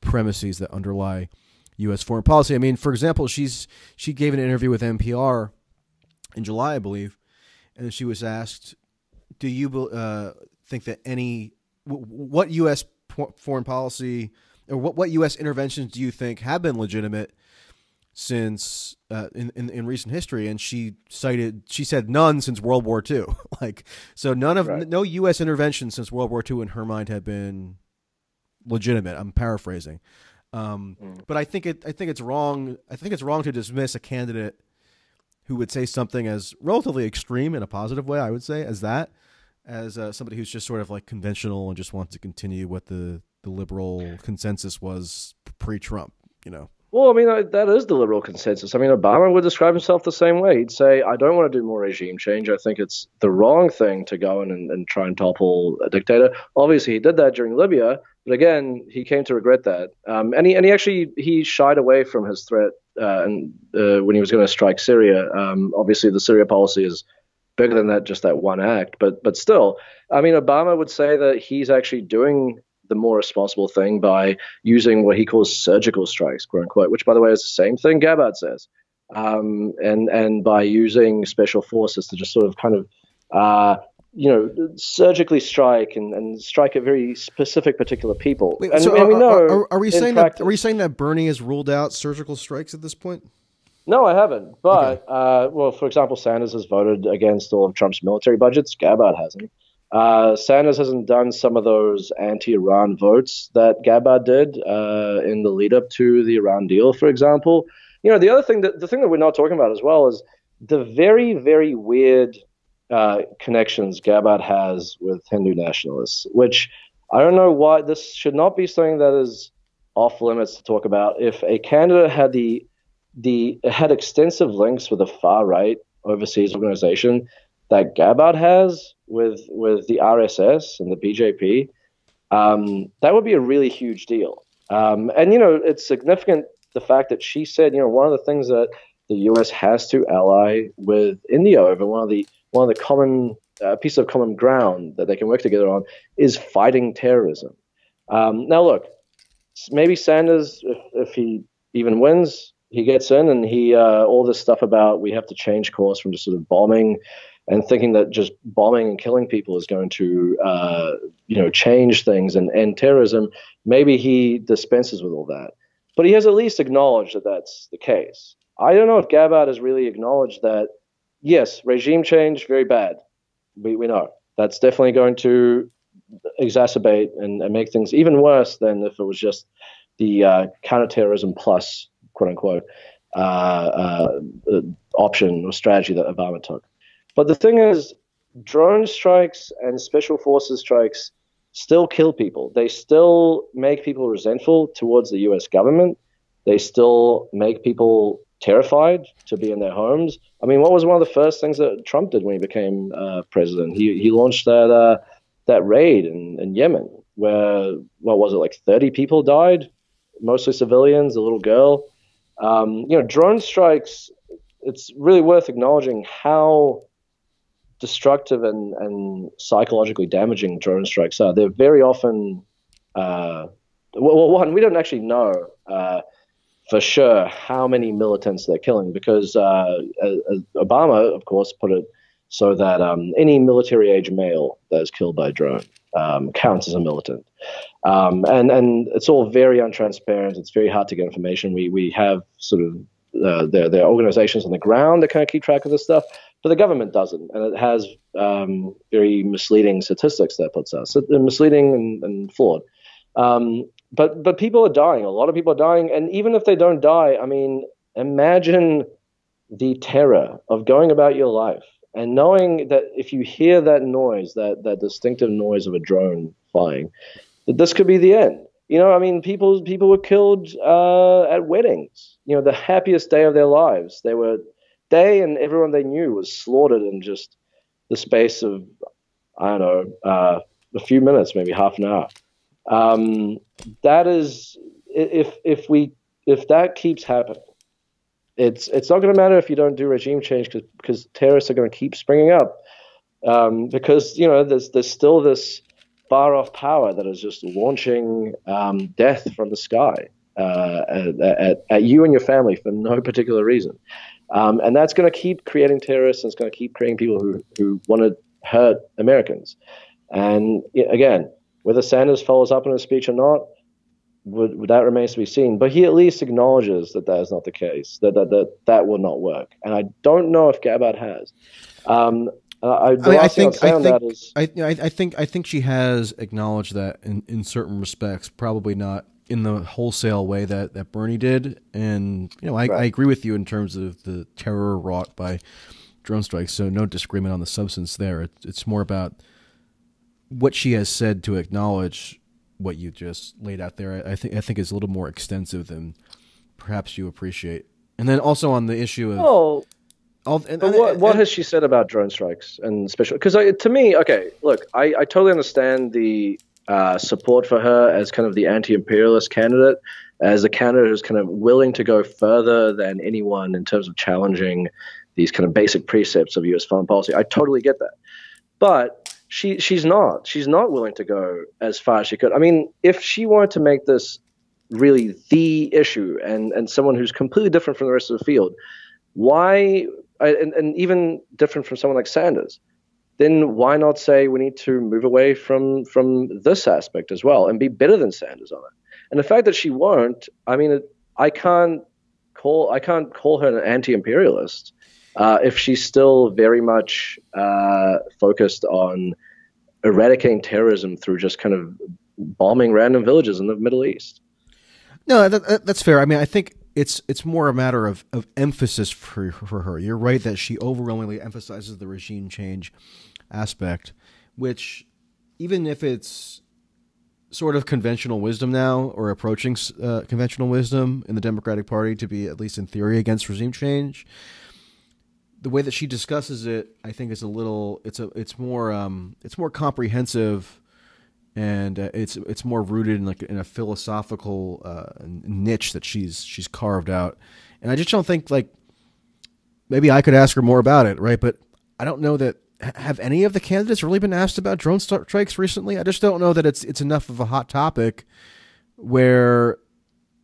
premises that underlie U.S. foreign policy. I mean, for example, she's she gave an interview with NPR in July, I believe, and she was asked, "Do you uh, think that any what U.S. foreign policy or what what U.S. interventions do you think have been legitimate since uh, in, in, in recent history, and she cited she said none since World War II. like so, none of right. no U.S. intervention since World War II in her mind had been legitimate. I'm paraphrasing, um, mm. but I think it I think it's wrong. I think it's wrong to dismiss a candidate who would say something as relatively extreme in a positive way. I would say as that as uh, somebody who's just sort of like conventional and just wants to continue what the the liberal consensus was pre-Trump. You know. Well, I mean, that is the liberal consensus. I mean, Obama would describe himself the same way. He'd say, I don't want to do more regime change. I think it's the wrong thing to go in and, and try and topple a dictator. Obviously, he did that during Libya, but again, he came to regret that. Um, and, he, and he actually he shied away from his threat uh, and, uh, when he was going to strike Syria. Um, obviously, the Syria policy is bigger than that, just that one act. But, but still, I mean, Obama would say that he's actually doing the more responsible thing by using what he calls surgical strikes, quote unquote, which, by the way, is the same thing Gabbard says. Um, and and by using special forces to just sort of kind of uh, you know surgically strike and, and strike at very specific particular people. Wait, and, so and are, we know are, are we saying practice, that are we saying that Bernie has ruled out surgical strikes at this point? No, I haven't. But okay. uh, well, for example, Sanders has voted against all of Trump's military budgets. Gabbard hasn't. Uh, Sanders hasn't done some of those anti-Iran votes that Gabbard did uh, in the lead up to the Iran deal, for example. You know, the other thing that the thing that we're not talking about as well is the very, very weird uh, connections Gabbard has with Hindu nationalists, which I don't know why this should not be something that is off limits to talk about. If a candidate had the the had extensive links with a far right overseas organization that Gabbard has with with the RSS and the BJP, um, that would be a really huge deal. Um, and you know, it's significant the fact that she said, you know, one of the things that the U.S. has to ally with India over one of the one of the common uh, pieces of common ground that they can work together on is fighting terrorism. Um, now, look, maybe Sanders, if, if he even wins, he gets in and he uh, all this stuff about we have to change course from just sort of bombing and thinking that just bombing and killing people is going to uh, you know change things and end terrorism. Maybe he dispenses with all that, but he has at least acknowledged that that's the case. I don't know if Gabbard has really acknowledged that. Yes, regime change very bad. We we know that's definitely going to exacerbate and, and make things even worse than if it was just the uh, counterterrorism plus quote unquote uh, uh, option or strategy that Obama took. But the thing is, drone strikes and special forces strikes still kill people. They still make people resentful towards the U.S. government. They still make people terrified to be in their homes. I mean, what was one of the first things that Trump did when he became uh, president? He he launched that uh, that raid in, in Yemen, where what was it like 30 people died, mostly civilians, a little girl. Um, you know, drone strikes. It's really worth acknowledging how destructive and, and psychologically damaging drone strikes are. They're very often, uh, well, one, we don't actually know uh, for sure how many militants they're killing because uh, Obama, of course, put it so that um, any military age male that is killed by a drone um, counts as a militant. Um, and and it's all very untransparent. It's very hard to get information. We we have sort of uh, there there are organizations on the ground that kind of keep track of this stuff, but the government doesn't, and it has um, very misleading statistics that puts us so misleading and, and flawed. Um, but but people are dying. A lot of people are dying, and even if they don't die, I mean, imagine the terror of going about your life and knowing that if you hear that noise, that that distinctive noise of a drone flying, that this could be the end. You know, I mean, people people were killed uh, at weddings. You know, the happiest day of their lives. They were they and everyone they knew was slaughtered in just the space of I don't know uh, a few minutes, maybe half an hour. Um, that is, if if we if that keeps happening, it's it's not going to matter if you don't do regime change because terrorists are going to keep springing up um, because you know there's there's still this far off power that is just launching um, death from the sky uh, at, at, at, you and your family for no particular reason, um, and that's going to keep creating terrorists and it's going to keep creating people who who want to hurt Americans, and again whether Sanders follows up on his speech or not would, that remains to be seen. But he at least acknowledges that that is not the case, that that that, that will not work. And I don't know if Gabbard has. Um, I, I, mean, I think I think, is, I, I think I think she has acknowledged that in, in certain respects, probably not in the wholesale way that, that Bernie did. And you know, I, right. I agree with you in terms of the terror wrought by drone strikes. So no disagreement on the substance there. It, it's more about what she has said to acknowledge what you just laid out there, I think I think is a little more extensive than perhaps you appreciate. And then also on the issue of oh, all, and, but what, and, what has she said about drone strikes and special? Because to me, okay, look, I, I totally understand the uh, support for her as kind of the anti-imperialist candidate, as a candidate who's kind of willing to go further than anyone in terms of challenging these kind of basic precepts of U.S. foreign policy. I totally get that, but she she's not she's not willing to go as far as she could. I mean, if she wanted to make this really the issue and and someone who's completely different from the rest of the field, why and, and even different from someone like Sanders, then why not say we need to move away from from this aspect as well and be better than Sanders on it? And the fact that she won't, I mean, I can't call I can't call her an anti-imperialist uh, if she's still very much uh, focused on eradicating terrorism through just kind of bombing random villages in the Middle East. No, that, that's fair. I mean, I think it's it's more a matter of, of emphasis for for her. You're right that she overwhelmingly emphasizes the regime change aspect, which even if it's sort of conventional wisdom now or approaching uh, conventional wisdom in the Democratic Party to be at least in theory against regime change, the way that she discusses it, I think, is a little. It's a. It's more. Um. It's more comprehensive, and uh, it's it's more rooted in like in a philosophical uh, niche that she's she's carved out, and I just don't think like. Maybe I could ask her more about it, right? But I don't know that have any of the candidates really been asked about drone strikes recently. I just don't know that it's it's enough of a hot topic where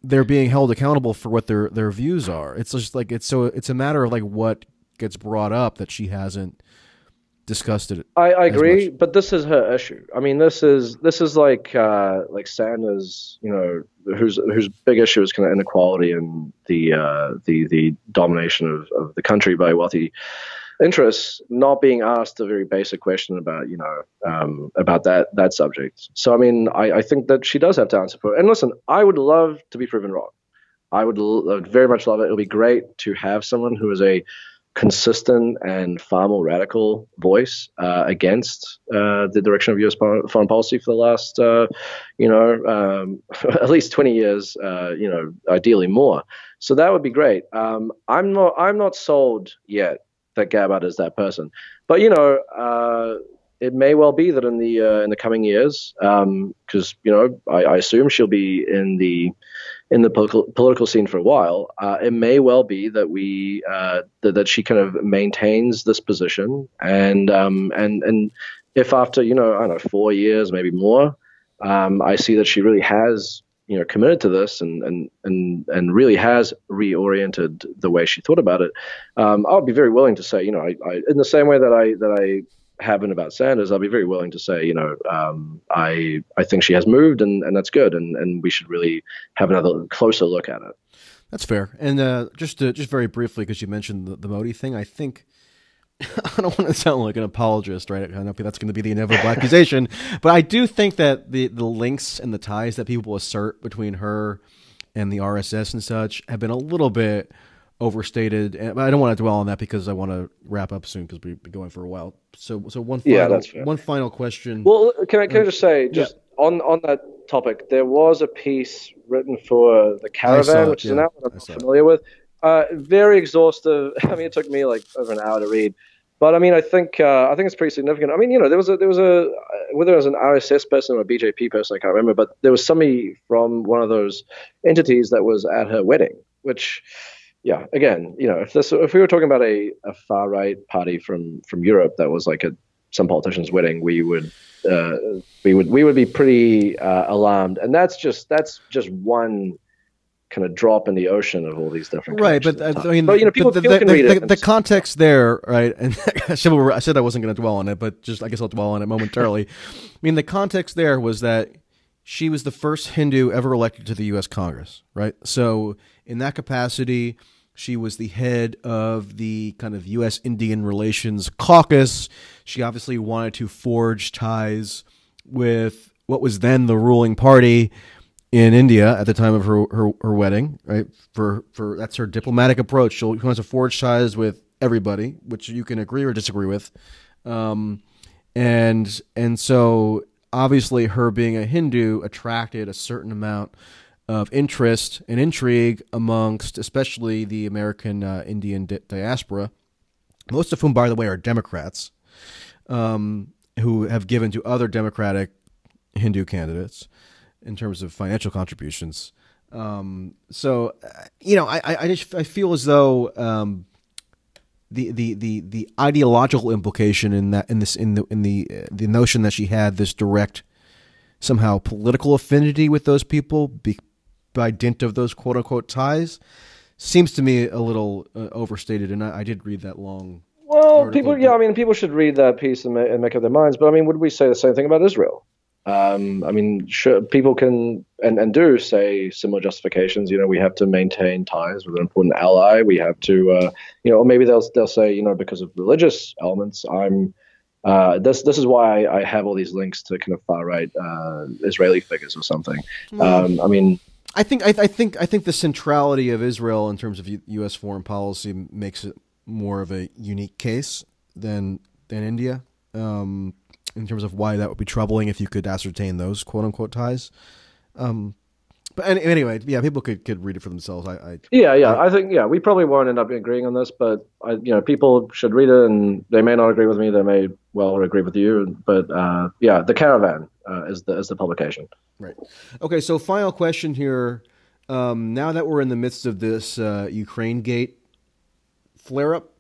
they're being held accountable for what their their views are. It's just like it's so it's a matter of like what gets brought up that she hasn't discussed it. I, I agree, but this is her issue. I mean, this is this is like uh, like Sanders, you know, whose whose big issue is kind of inequality and the uh, the the domination of, of the country by wealthy interests, not being asked a very basic question about you know um, about that that subject. So I mean, I, I think that she does have to answer for it. And listen, I would love to be proven wrong. I would, l- I would very much love it. It would be great to have someone who is a consistent and far more radical voice uh, against uh, the direction of U.S. foreign policy for the last, uh, you know, um, at least 20 years. Uh, you know, ideally more. So that would be great. Um, I'm not. I'm not sold yet that Gabbard is that person, but you know. Uh, it may well be that in the uh, in the coming years, because um, you know I, I assume she'll be in the in the political, political scene for a while, uh, it may well be that we uh, that, that she kind of maintains this position, and um, and and if after you know I don't know four years, maybe more, um, I see that she really has you know committed to this and and and and really has reoriented the way she thought about it, um, I'll be very willing to say you know I, I in the same way that I that I happen about Sanders, I'll be very willing to say, you know, um, I I think she has moved, and, and that's good, and, and we should really have another closer look at it. That's fair. And uh, just to, just very briefly, because you mentioned the, the Modi thing, I think I don't want to sound like an apologist, right? I know that's going to be the inevitable accusation, but I do think that the the links and the ties that people assert between her and the RSS and such have been a little bit overstated. And I don't want to dwell on that because I want to wrap up soon because we've been going for a while. So, so one final, yeah, that's fair. one final question. Well, uh, can I can I um, just say just yeah. on on that topic, there was a piece written for the Caravan, which is an outlet I'm familiar it. with. Uh, very exhaustive. I mean, it took me like over an hour to read. But I mean, I think uh, I think it's pretty significant. I mean, you know, there was a there was a whether it was an RSS person or a BJP person, I can't remember, but there was somebody from one of those entities that was at her wedding, which yeah, again, you know, if this if we were talking about a, a far right party from from Europe that was like a some politician's wedding, we would uh, we would we would be pretty uh, alarmed, and that's just that's just one kind of drop in the ocean of all these different right. But uh, I mean, but you know, people, the, people the, can read the, it. The context there, right? And I said I wasn't going to dwell on it, but just I guess I'll dwell on it momentarily. I mean, the context there was that she was the first Hindu ever elected to the U.S. Congress, right? So in that capacity, she was the head of the kind of U.S. Indian Relations Caucus. She obviously wanted to forge ties with what was then the ruling party in India at the time of her, her, her wedding, right? For for that's her diplomatic approach. She wants to forge ties with everybody, which you can agree or disagree with. Um, and and so obviously her being a Hindu attracted a certain amount of interest and intrigue amongst especially the American uh, Indian di- diaspora, most of whom, by the way, are Democrats, um, who have given to other Democratic Hindu candidates in terms of financial contributions. Um, so, uh, you know, I, I, just I feel as though um, the, the, the, the ideological implication in that in this in the in the uh, the notion that she had this direct somehow political affinity with those people be, by dint of those quote unquote ties seems to me a little uh, overstated. And I, I, did read that long. Well, people, yeah, I mean, people should read that piece and, and make up their minds. But I mean, would we say the same thing about Israel? Um, I mean, sure, people can and, and do say similar justifications. You know, we have to maintain ties with an important ally. We have to, uh, you know, or maybe they'll they'll say, you know, because of religious elements, I'm. Uh, this this is why I, I, have all these links to kind of far right uh, Israeli figures or something. Mm. Um, I mean, I think I, I, think I think the centrality of Israel in terms of U, U.S. foreign policy makes it more of a unique case than than India. Um, in terms of why that would be troubling if you could ascertain those quote unquote ties. Um, but anyway, yeah, people could, could read it for themselves. I, I yeah, yeah, I, I, think yeah, we probably won't end up agreeing on this, but I, you know, people should read it, and they may not agree with me. They may well agree with you, but uh, yeah, the caravan uh, is the is the publication. Right. Okay. So, final question here. Um, now that we're in the midst of this uh, Ukraine gate flare up,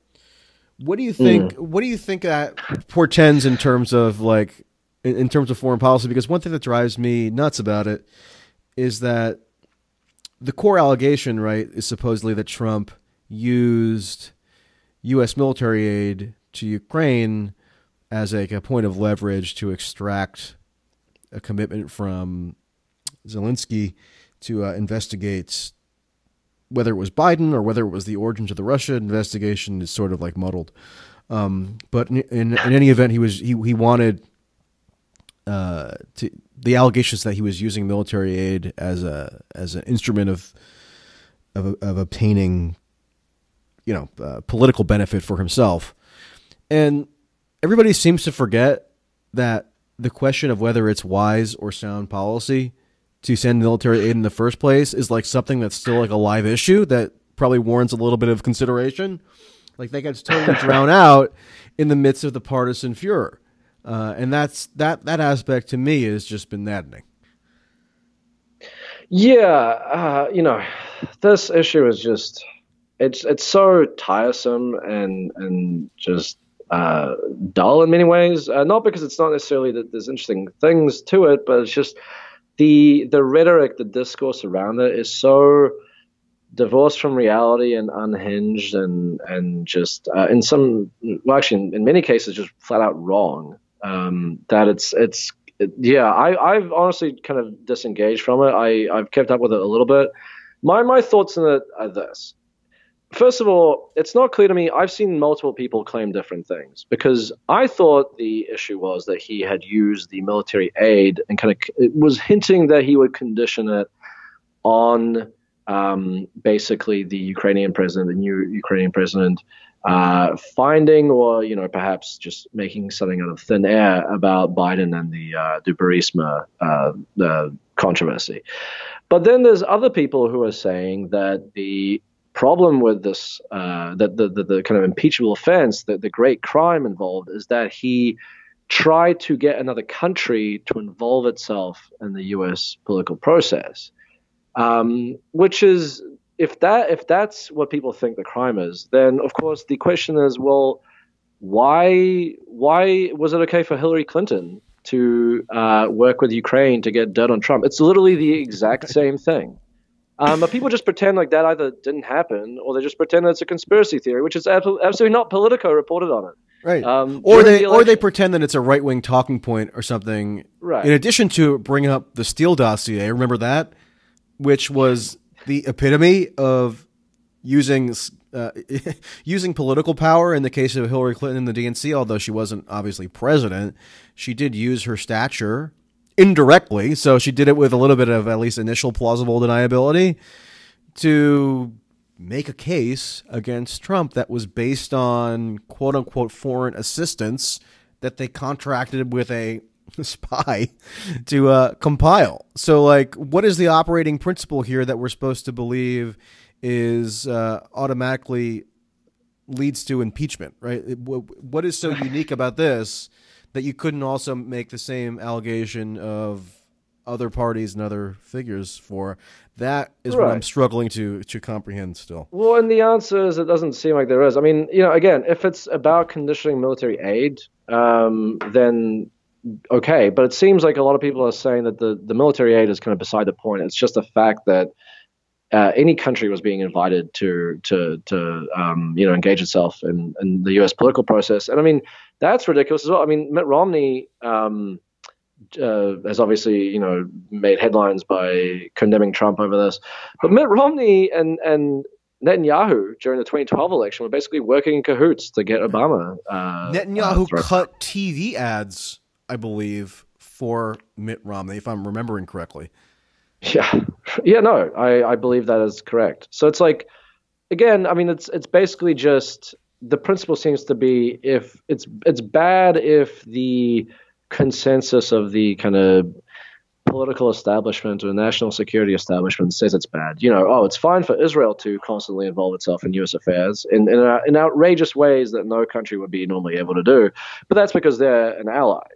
what do you think? Mm. What do you think that portends in terms of like in, in, terms of foreign policy? Because one thing that drives me nuts about it is that the core allegation, right, is supposedly that Trump used U.S. military aid to Ukraine as a, a point of leverage to extract a commitment from Zelensky to uh, investigate whether it was Biden or whether it was the origins of the Russia investigation is sort of like muddled. Um, but in, in, in, any event, he was he he wanted uh, to the allegations that he was using military aid as a as an instrument of of, of obtaining you know uh, political benefit for himself, and everybody seems to forget that the question of whether it's wise or sound policy to send military aid in the first place is like something that's still like a live issue that probably warrants a little bit of consideration. Like they get totally drowned out in the midst of the partisan furor, uh, and that's that that aspect to me has just been maddening. Yeah, uh, you know, this issue is just it's it's so tiresome and and just uh, dull in many ways. Uh, not because it's not necessarily that there's interesting things to it, but it's just the the rhetoric, the discourse around it is so divorced from reality and unhinged and and just uh, in some well actually in, in, many cases just flat out wrong. Um, that it's it's it, yeah I I've honestly kind of disengaged from it. I I've kept up with it a little bit. My my thoughts on it are this First of all, it's not clear to me. I've seen multiple people claim different things because I thought the issue was that he had used the military aid and kind of it was hinting that he would condition it on um, basically the Ukrainian president, the new Ukrainian president, uh, finding or you know perhaps just making something out of thin air about Biden and the uh, the Burisma uh, the controversy. But then there's other people who are saying that the problem with this, uh, the, the, the, the, kind of impeachable offense, the, the great crime involved, is that he tried to get another country to involve itself in the U.S. political process, um, which is if that if that's what people think the crime is, then of course the question is, well, why why was it okay for Hillary Clinton to uh, work with Ukraine to get dirt on Trump? It's literally the exact same thing. Um, but people just pretend like that either didn't happen or they just pretend that it's a conspiracy theory, which is absolutely not. Politico reported on it. Right. Um, or they the or they pretend that it's a right wing talking point or something. Right. In addition to bringing up the Steele dossier, remember that, which was the epitome of using uh, using political power in the case of Hillary Clinton and the DNC. Although she wasn't obviously president, she did use her stature indirectly. So she did it with a little bit of at least initial plausible deniability to make a case against Trump that was based on quote unquote foreign assistance that they contracted with a spy to uh, compile. So, like, what is the operating principle here that we're supposed to believe is uh, automatically leads to impeachment, right? What is so unique about this that you couldn't also make the same allegation of other parties and other figures for. That is right. what I'm struggling to to comprehend still. Well, and the answer is it doesn't seem like there is. I mean, you know, again, if it's about conditioning military aid, um, then okay. But it seems like a lot of people are saying that the the military aid is kind of beside the point. It's just the fact that. Uh, any country was being invited to to to um, you know engage itself in, in the U.S. political process, and I mean that's ridiculous as well. I mean, Mitt Romney um, uh, has obviously, you know, made headlines by condemning Trump over this, but Mitt Romney and and Netanyahu during the 2012 election were basically working in cahoots to get Obama. Uh, Netanyahu uh, cut TV ads, I believe, for Mitt Romney, if I'm remembering correctly. Yeah, yeah, no, I, I believe that is correct. So it's like, again, I mean, it's it's basically just the principle seems to be if it's it's bad if the consensus of the kind of political establishment or national security establishment says it's bad. You know, oh, it's fine for Israel to constantly involve itself in U.S. affairs in in, in outrageous ways that no country would be normally able to do, but that's because they're an ally.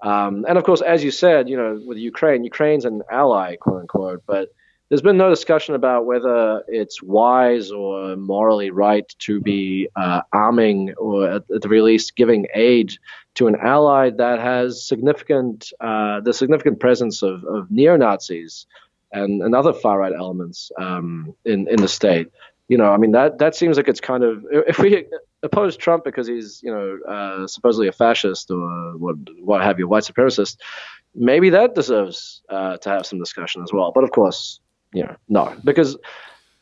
Um, and of course, as you said, you know, with Ukraine, Ukraine's an ally, quote unquote, but there's been no discussion about whether it's wise or morally right to be uh, arming or at, the very least giving aid to an ally that has significant uh, the significant presence of, of neo Nazis and, and other far right elements um, in in the state. You know, I mean that that seems like it's kind of if we oppose Trump because he's you know uh, supposedly a fascist or what what have you, white supremacist, maybe that deserves uh, to have some discussion as well. But of course, you know, no, because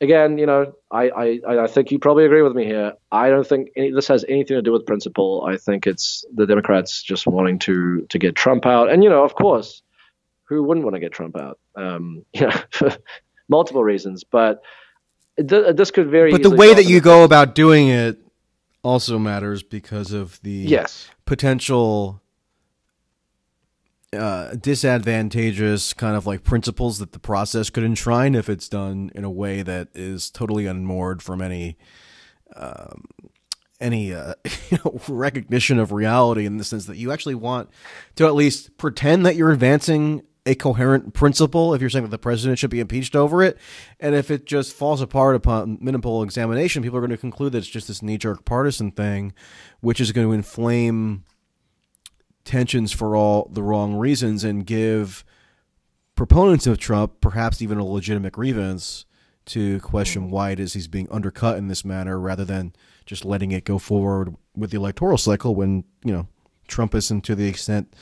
again, you know, I, I, I think you probably agree with me here. I don't think any, this has anything to do with principle. I think it's the Democrats just wanting to to get Trump out, and you know, of course, who wouldn't want to get Trump out? Um, you know, for multiple reasons, but this could very. But the way that you go about doing it also matters because of the yes. potential uh, disadvantageous kind of like principles that the process could enshrine if it's done in a way that is totally unmoored from any um, any uh, you know, recognition of reality in the sense that you actually want to at least pretend that you're advancing a coherent principle if you're saying that the president should be impeached over it. And if it just falls apart upon minimal examination, people are going to conclude that it's just this knee jerk partisan thing, which is going to inflame tensions for all the wrong reasons and give proponents of Trump perhaps even a legitimate grievance to question why it is he's being undercut in this manner rather than just letting it go forward with the electoral cycle when, you know, Trump isn't to the extent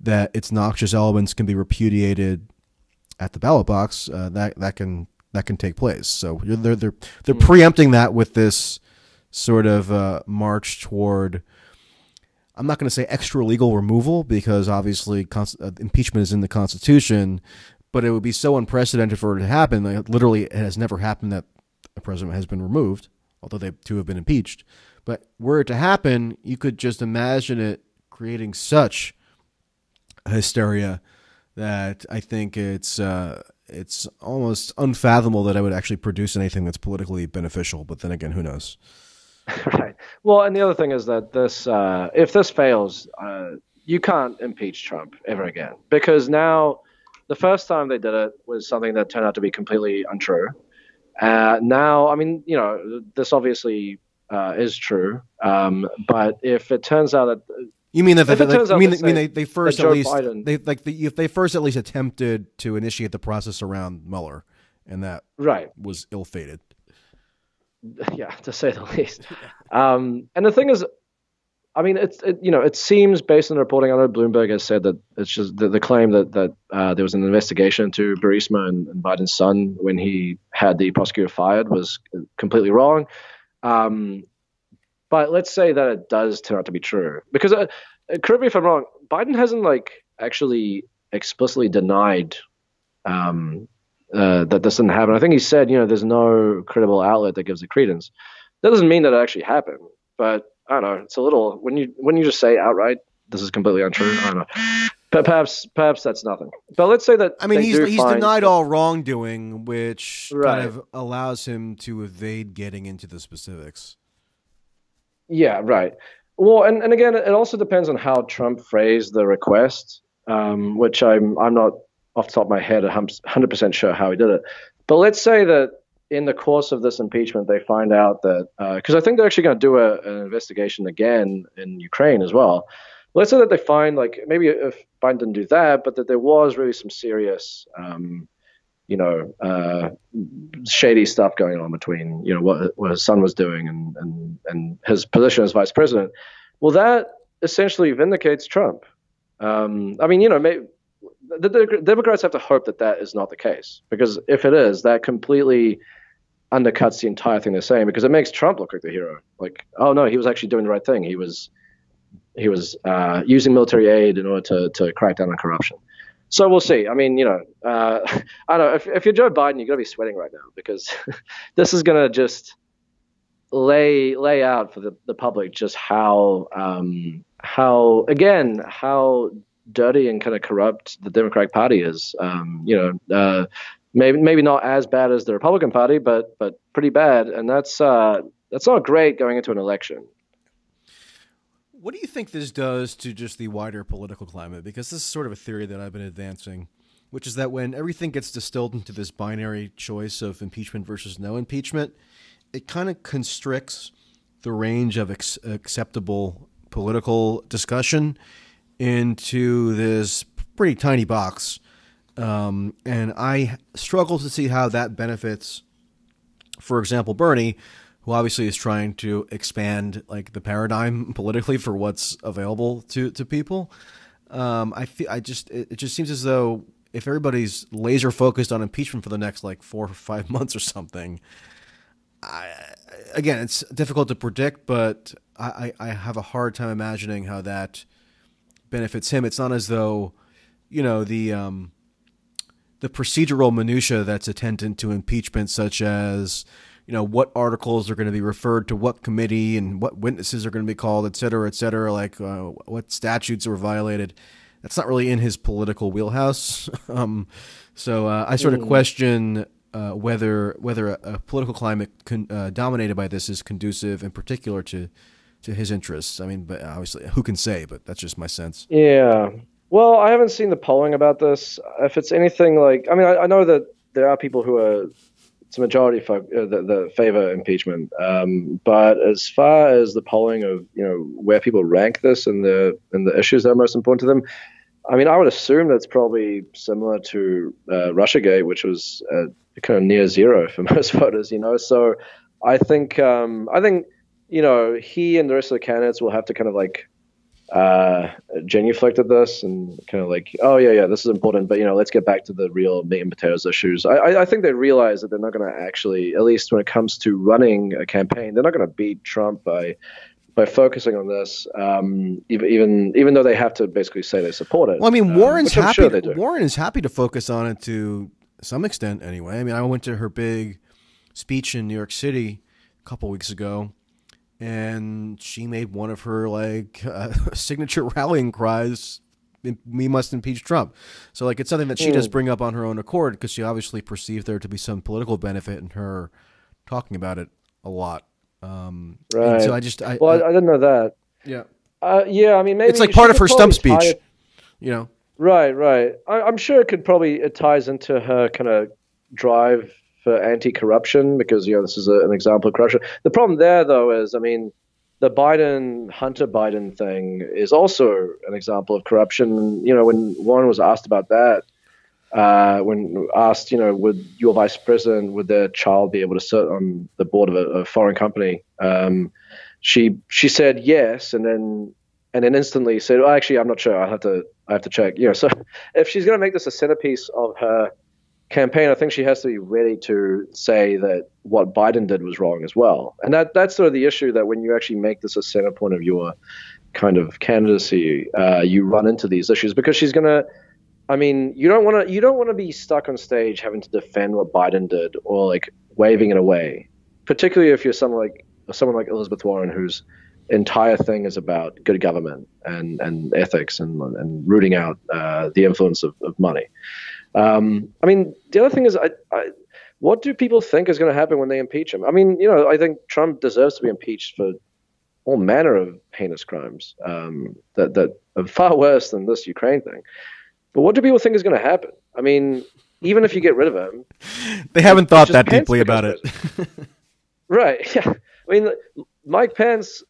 that its noxious elements can be repudiated at the ballot box, uh, that that can that can take place. So they're they're they're mm. preempting that with this sort of uh, march toward. I'm not going to say extra legal removal because obviously uh, impeachment is in the Constitution, but it would be so unprecedented for it to happen. Like, literally, it has never happened that a president has been removed, although they two have been impeached. But were it to happen, you could just imagine it creating such hysteria that I think it's uh, it's almost unfathomable that I would actually produce anything that's politically beneficial. But then again, who knows? right. Well, and the other thing is that this, uh, if this fails, uh, you can't impeach Trump ever again because now the first time they did it was something that turned out to be completely untrue. Uh, now, I mean, you know, this obviously uh, is true, um, but if it turns out that you mean that? They, like, mean, mean they, they first at least Biden, they like the, if they first at least attempted to initiate the process around Mueller, and that right was ill-fated. Yeah, to say the least. Um, and the thing is, I mean, it's it, you know, it seems based on the reporting. I know Bloomberg has said that it's just the, the claim that that uh, there was an investigation into Burisma and, and, Biden's son when he had the prosecutor fired was completely wrong. Um, but let's say that it does turn out to be true, because uh, correct me if I'm wrong. Biden hasn't like actually explicitly denied um, uh, that this didn't happen. I think he said, you know, there's no credible outlet that gives it credence. That doesn't mean that it actually happened, but I don't know. It's a little when you when you just say outright this is completely untrue. I don't know. But perhaps perhaps that's nothing. But let's say that I mean he's he's denied all wrongdoing, which right. kind of allows him to evade getting into the specifics. Yeah, right. Well, and, and again, it also depends on how Trump phrased the request, um, which I'm I'm not off the top of my head 100% sure how he did it. But let's say that in the course of this impeachment, they find out that because uh, I think they're actually going to do a, an investigation again in Ukraine as well. Let's say that they find like maybe if Biden didn't do that, but that there was really some serious um, you know, uh, shady stuff going on between, you know, what, what his son was doing and, and, and his position as vice president. Well, that essentially vindicates Trump. Um, I mean, you know, maybe, the, the, Democrats have to hope that that is not the case because if it is, that completely undercuts the entire thing they're saying because it makes Trump look like the hero. Like, oh no, he was actually doing the right thing. He was he was uh, using military aid in order to to crack down on corruption. So we'll see. I mean, you know, uh, I don't know. If, if you're Joe Biden, you got to be sweating right now because this is going to just lay lay out for the, the public just how um, how again how dirty and kind of corrupt the Democratic Party is. Um, you know, uh, maybe maybe not as bad as the Republican Party, but but pretty bad, and that's uh, that's not great going into an election. What do you think this does to just the wider political climate? Because this is sort of a theory that I've been advancing, which is that when everything gets distilled into this binary choice of impeachment versus no impeachment, it kind of constricts the range of acceptable political discussion into this pretty tiny box um, and I struggle to see how that benefits, for example, Bernie, who obviously is trying to expand like the paradigm politically for what's available to to people. Um, I feel I just it, it just seems as though if everybody's laser focused on impeachment for the next like four or five months or something, I, again, it's difficult to predict, but I, I have a hard time imagining how that benefits him. It's not as though, you know, the um, the procedural minutia that's attendant to impeachment, such as you know what articles are going to be referred to what committee and what witnesses are going to be called, et cetera, et cetera, like uh, what statutes were violated. That's not really in his political wheelhouse. um, so uh, I sort of mm. question uh, whether whether a, a political climate con, uh, dominated by this is conducive, in particular, to to his interests. I mean, but obviously, who can say? But that's just my sense. Yeah. Well, I haven't seen the polling about this. If it's anything like, I mean, I, I know that there are people who are it's a majority for uh, the favor impeachment. Um, but as far as the polling of you know where people rank this and the and the issues that are most important to them, I mean, I would assume that's probably similar to uh, RussiaGate, which was uh, kind of near zero for most voters. You know, so I think um, I think you know he and the rest of the candidates will have to kind of like uh, genuflected this and kind of like, oh yeah, yeah, this is important, but you know, let's get back to the real meat and potatoes issues. I, I think they realize that they're not going to actually, at least when it comes to running a campaign, they're not going to beat Trump by by focusing on this, um, even even even though they have to basically say they support it. Well, I mean, Warren's um, happy. Sure Warren is happy to focus on it to some extent, anyway. I mean, I went to her big speech in New York City a couple weeks ago and she made one of her like uh, signature rallying cries we must impeach Trump. So like it's something that she mm. does hmm. bring up on her own accord because she obviously perceived there to be some political benefit in her talking about it a lot. Um, right. So I just I, well I, I, didn't know that. Yeah. Uh, yeah. I mean maybe it's like part of her stump speech. It, you know. Right. Right. I, I'm sure it could probably it ties into her kind of drive for anti-corruption because you know this is a, an example of corruption. The problem there, though, is I mean, the Biden Hunter Biden thing is also an example of corruption. You know, when Warren was asked about that, uh, when asked, you know, would your vice president, would their child be able to sit on the board of a, a foreign company? Um, she she said yes, and then and then instantly said, oh, actually, I'm not sure. I have to I have to check. You know, so if she's going to make this a centerpiece of her campaign, I think she has to be ready to say that what Biden did was wrong as well. And that that's sort of the issue that when you actually make this a center point of your kind of candidacy, uh, you run into these issues because she's going to. I mean, you don't want to you don't want to be stuck on stage having to defend what Biden did or like waving it away, particularly if you're someone like someone like Elizabeth Warren whose entire thing is about good government and, and ethics and, and rooting out uh, the influence of, of money. Um, I mean, the other thing is, I, I, what do people think is going to happen when they impeach him? I mean, you know, I think Trump deserves to be impeached for all manner of heinous crimes um, that that are far worse than this Ukraine thing. But what do people think is going to happen? I mean, even if you get rid of him, they haven't thought that deeply about it. right? Yeah. I mean, Mike Pence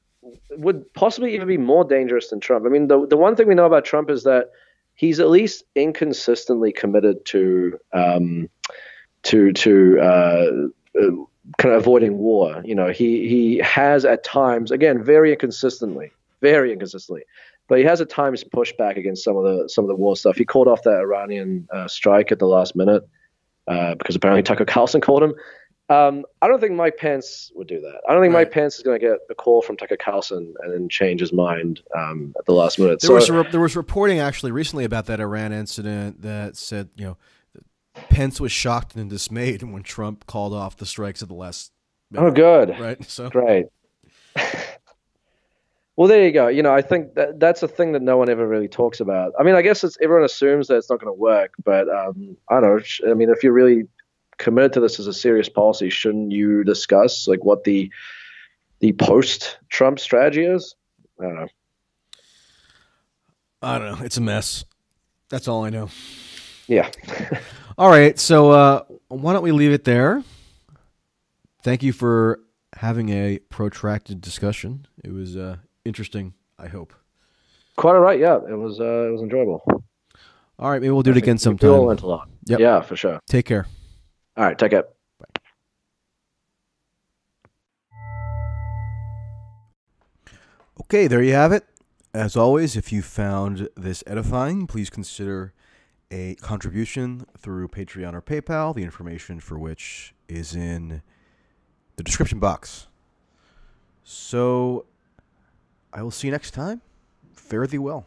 would possibly even be more dangerous than Trump. I mean, the the one thing we know about Trump is that he's at least inconsistently committed to um, to to uh, uh, kind of avoiding war. You know, he he has at times, again, very inconsistently, very inconsistently, but he has at times pushed back against some of the some of the war stuff. He called off that Iranian uh, strike at the last minute uh, because apparently Tucker Carlson called him. Um, I don't think Mike Pence would do that. I don't think right. Mike Pence is going to get a call from Tucker Carlson and then change his mind um, at the last minute. There so, was re- there was reporting actually recently about that Iran incident that said you know Pence was shocked and dismayed when Trump called off the strikes at the last. Minute, oh, good. Right. So great. well, there you go. You know, I think that that's a thing that no one ever really talks about. I mean, I guess it's everyone assumes that it's not going to work, but um, I don't know. I mean, if you're really committed to this as a serious policy, shouldn't you discuss like what the the post Trump strategy is? I don't know. I don't know. It's a mess. That's all I know. Yeah. all right. So uh, why don't we leave it there? Thank you for having a protracted discussion. It was uh, interesting. I hope. Quite all right. Yeah, it was. Uh, it was enjoyable. All right, maybe we'll do it again sometime. learned a lot. Yep. Yeah, for sure. Take care. All right, take it. Okay, there you have it. As always, if you found this edifying, please consider a contribution through Patreon or PayPal, the information for which is in the description box. So I will see you next time. Fare thee well.